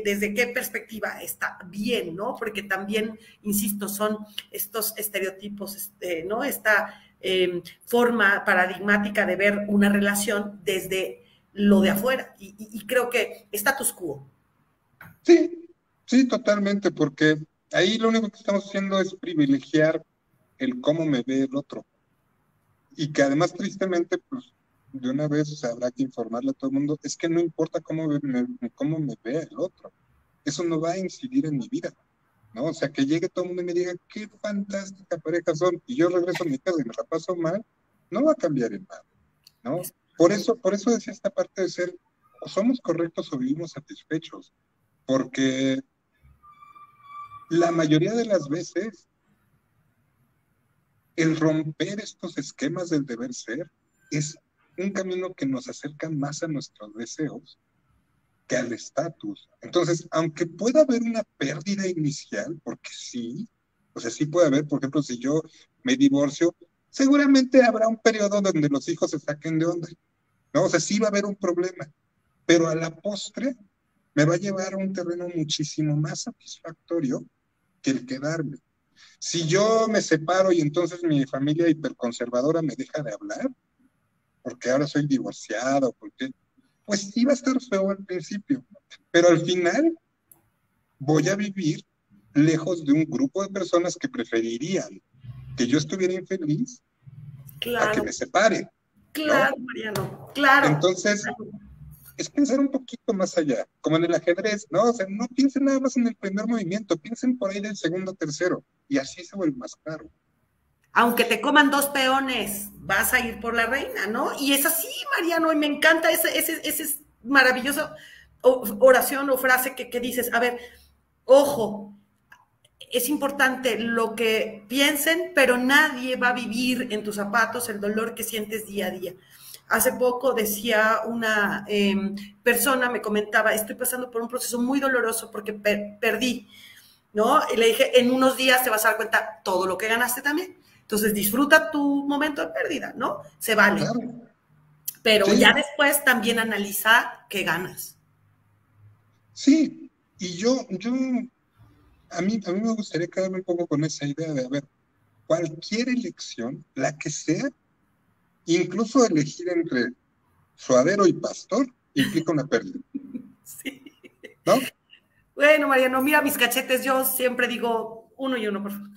desde qué perspectiva está bien, ¿no? Porque también, insisto, son estos estereotipos, este, ¿no? Esta em, forma paradigmática de ver una relación desde lo de afuera. Y, creo que status quo. Sí, sí, totalmente, porque ahí lo único que estamos haciendo es privilegiar el cómo me ve el otro. Y que además, tristemente, pues de una vez habrá que informarle a todo el mundo, es que no importa cómo me, cómo me vea el otro, eso no va a incidir en mi vida, ¿no? O sea, que llegue todo el mundo y me diga, qué fantástica pareja son, y yo regreso a mi casa y me la paso mal, no va a cambiar en nada, ¿no? Por eso, por eso decía esta parte de ser, o somos correctos o vivimos satisfechos, porque la mayoría de las veces el romper estos esquemas del deber ser es un camino que nos acerca más a nuestros deseos que al estatus. Entonces, aunque pueda haber una pérdida inicial, porque sí, o sea, sí puede haber, por ejemplo, si yo me divorcio, seguramente habrá un periodo donde los hijos se saquen de onda, ¿no? O sea, sí va a haber un problema, pero a la postre me va a llevar a un terreno muchísimo más satisfactorio que el quedarme. Si yo me separo y entonces mi familia hiperconservadora me deja de hablar, porque ahora soy divorciado, porque, pues sí va a estar feo al principio, pero al final voy a vivir lejos de un grupo de personas que preferirían que yo estuviera infeliz a que me separe. Claro, Mariano, claro. Entonces, es pensar un poquito más allá, como en el ajedrez, ¿no? O sea, no piensen nada más en el primer movimiento, piensen por ahí del segundo, tercero, y así se vuelve más claro aunque te coman dos peones, vas a ir por la reina, ¿no? Y es así, Mariano, y me encanta ese, ese, ese maravilloso oración o frase que, que dices, a ver, ojo, es importante lo que piensen, pero nadie va a vivir en tus zapatos el dolor que sientes día a día. Hace poco decía una em, persona, me comentaba, estoy pasando por un proceso muy doloroso porque perdí, ¿no? Y le dije, en unos días te vas a dar cuenta todo lo que ganaste también. Entonces disfruta tu momento de pérdida, ¿no? Se vale. Pero ya después también analiza qué ganas. Sí, y yo, yo, a mí, a mí me gustaría quedarme un poco con esa idea de, a ver, cualquier elección, la que sea, incluso elegir entre suadero y pastor, implica una pérdida. (laughs) Sí. ¿No? Bueno, Mariano, mira mis cachetes, yo siempre digo uno y uno, por favor.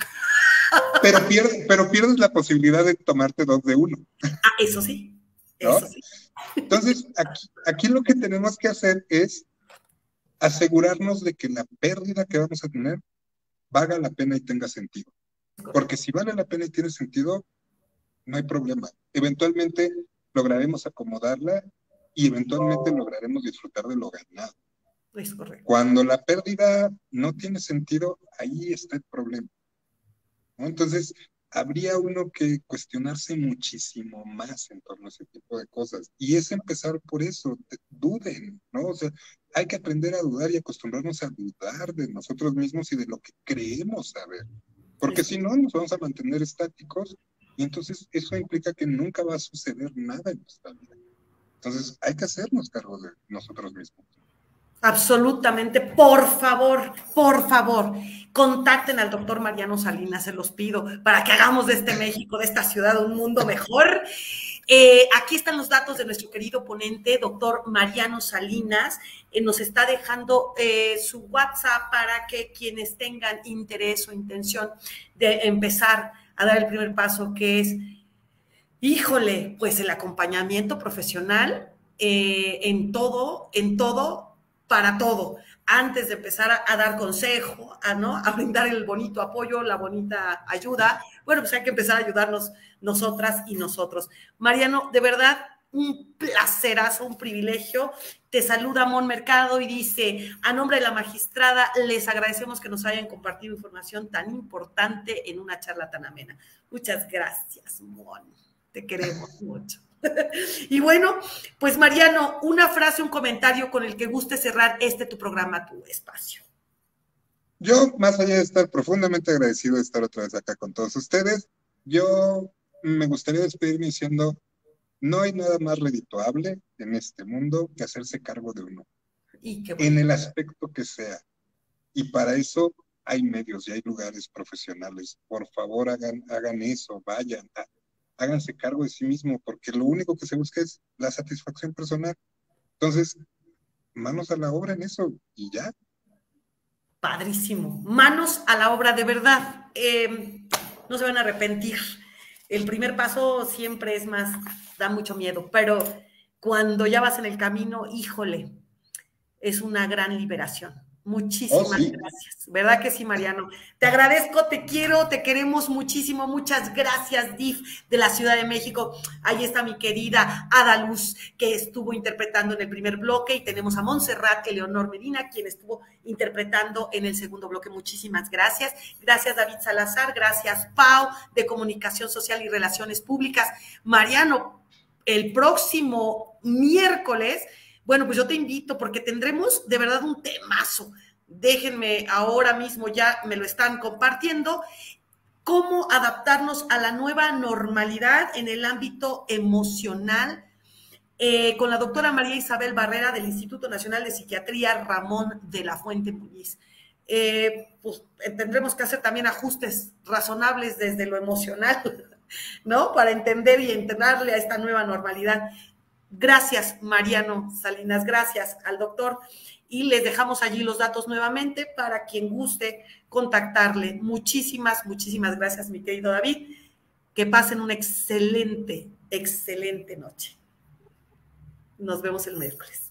Pero, pierdes, pero pierdes la posibilidad de tomarte dos de uno. Ah, eso sí. Eso sí. Entonces, aquí, aquí lo que tenemos que hacer es asegurarnos de que la pérdida que vamos a tener valga la pena y tenga sentido. Porque si vale la pena y tiene sentido, no hay problema. Eventualmente lograremos acomodarla y eventualmente lograremos disfrutar de lo ganado. Es correcto. Cuando la pérdida no tiene sentido, ahí está el problema. Entonces, habría uno que cuestionarse muchísimo más en torno a ese tipo de cosas. Y es empezar por eso, duden, ¿no? O sea, hay que aprender a dudar y acostumbrarnos a dudar de nosotros mismos y de lo que creemos saber. Porque si no, nos vamos a mantener estáticos y entonces eso implica que nunca va a suceder nada en nuestra vida. Entonces, hay que hacernos cargo de nosotros mismos. Absolutamente, por favor, por favor, contacten al doctor Mariano Salinas, se los pido, para que hagamos de este México, de esta ciudad, un mundo mejor. Eh, aquí están los datos de nuestro querido ponente, doctor Mariano Salinas. Eh, nos está dejando eh, su WhatsApp para que quienes tengan interés o intención de empezar a dar el primer paso, que es, híjole, pues el acompañamiento profesional en todo, en todo para todo, antes de empezar a, dar consejo, a, ¿no? a brindar el bonito apoyo, la bonita ayuda, bueno, pues hay que empezar a ayudarnos nosotras y nosotros. Mariano, de verdad, un placerazo, un privilegio. Te saluda Mon Mercado y dice, a nombre de la magistrada, les agradecemos que nos hayan compartido información tan importante en una charla tan amena. Muchas gracias, Mon. te queremos mucho. (laughs) Y bueno, pues Mariano, una frase, un comentario con el que guste cerrar este tu programa, tu espacio. Yo, más allá de estar profundamente agradecido de estar otra vez acá con todos ustedes, yo me gustaría despedirme diciendo, no hay nada más redituable en este mundo que hacerse cargo de uno, en el aspecto que sea. Y para eso hay medios y hay lugares profesionales. Por favor, hagan, hagan eso, vayan, háganse cargo de sí mismo, porque lo único que se busca es la satisfacción personal. Entonces, manos a la obra en eso y ya. Padrísimo. Manos a la obra de verdad. Em, no se van a arrepentir. El primer paso siempre es más, da mucho miedo, pero cuando ya vas en el camino, híjole, es una gran liberación. Muchísimas oh, gracias. ¿Verdad que sí, Mariano? Te agradezco, te quiero, te queremos muchísimo. Muchas gracias, DIF de la Ciudad de México. Ahí está mi querida Ada Luz, que estuvo interpretando en el primer bloque, y tenemos a Montserrat Eleonor Medina, quien estuvo interpretando en el segundo bloque. Muchísimas gracias. Gracias, David Salazar. Gracias, Pau, de Comunicación Social y Relaciones Públicas. Mariano, el próximo miércoles bueno, pues yo te invito porque tendremos de verdad un temazo. Déjenme ahora mismo, ya me lo están compartiendo, cómo adaptarnos a la nueva normalidad en el ámbito emocional. Eh, con la doctora María Isabel Barrera del Instituto Nacional de Psiquiatría Ramón de la Fuente Muñiz. Eh, pues eh, tendremos que hacer también ajustes razonables desde lo emocional, (laughs) ¿no? Para entender y entenderle a esta nueva normalidad. Gracias, Mariano Salinas, gracias al doctor. Y les dejamos allí los datos nuevamente para quien guste contactarle. Muchísimas, muchísimas gracias, mi querido David. Que pasen una excelente, excelente noche. Nos vemos el miércoles.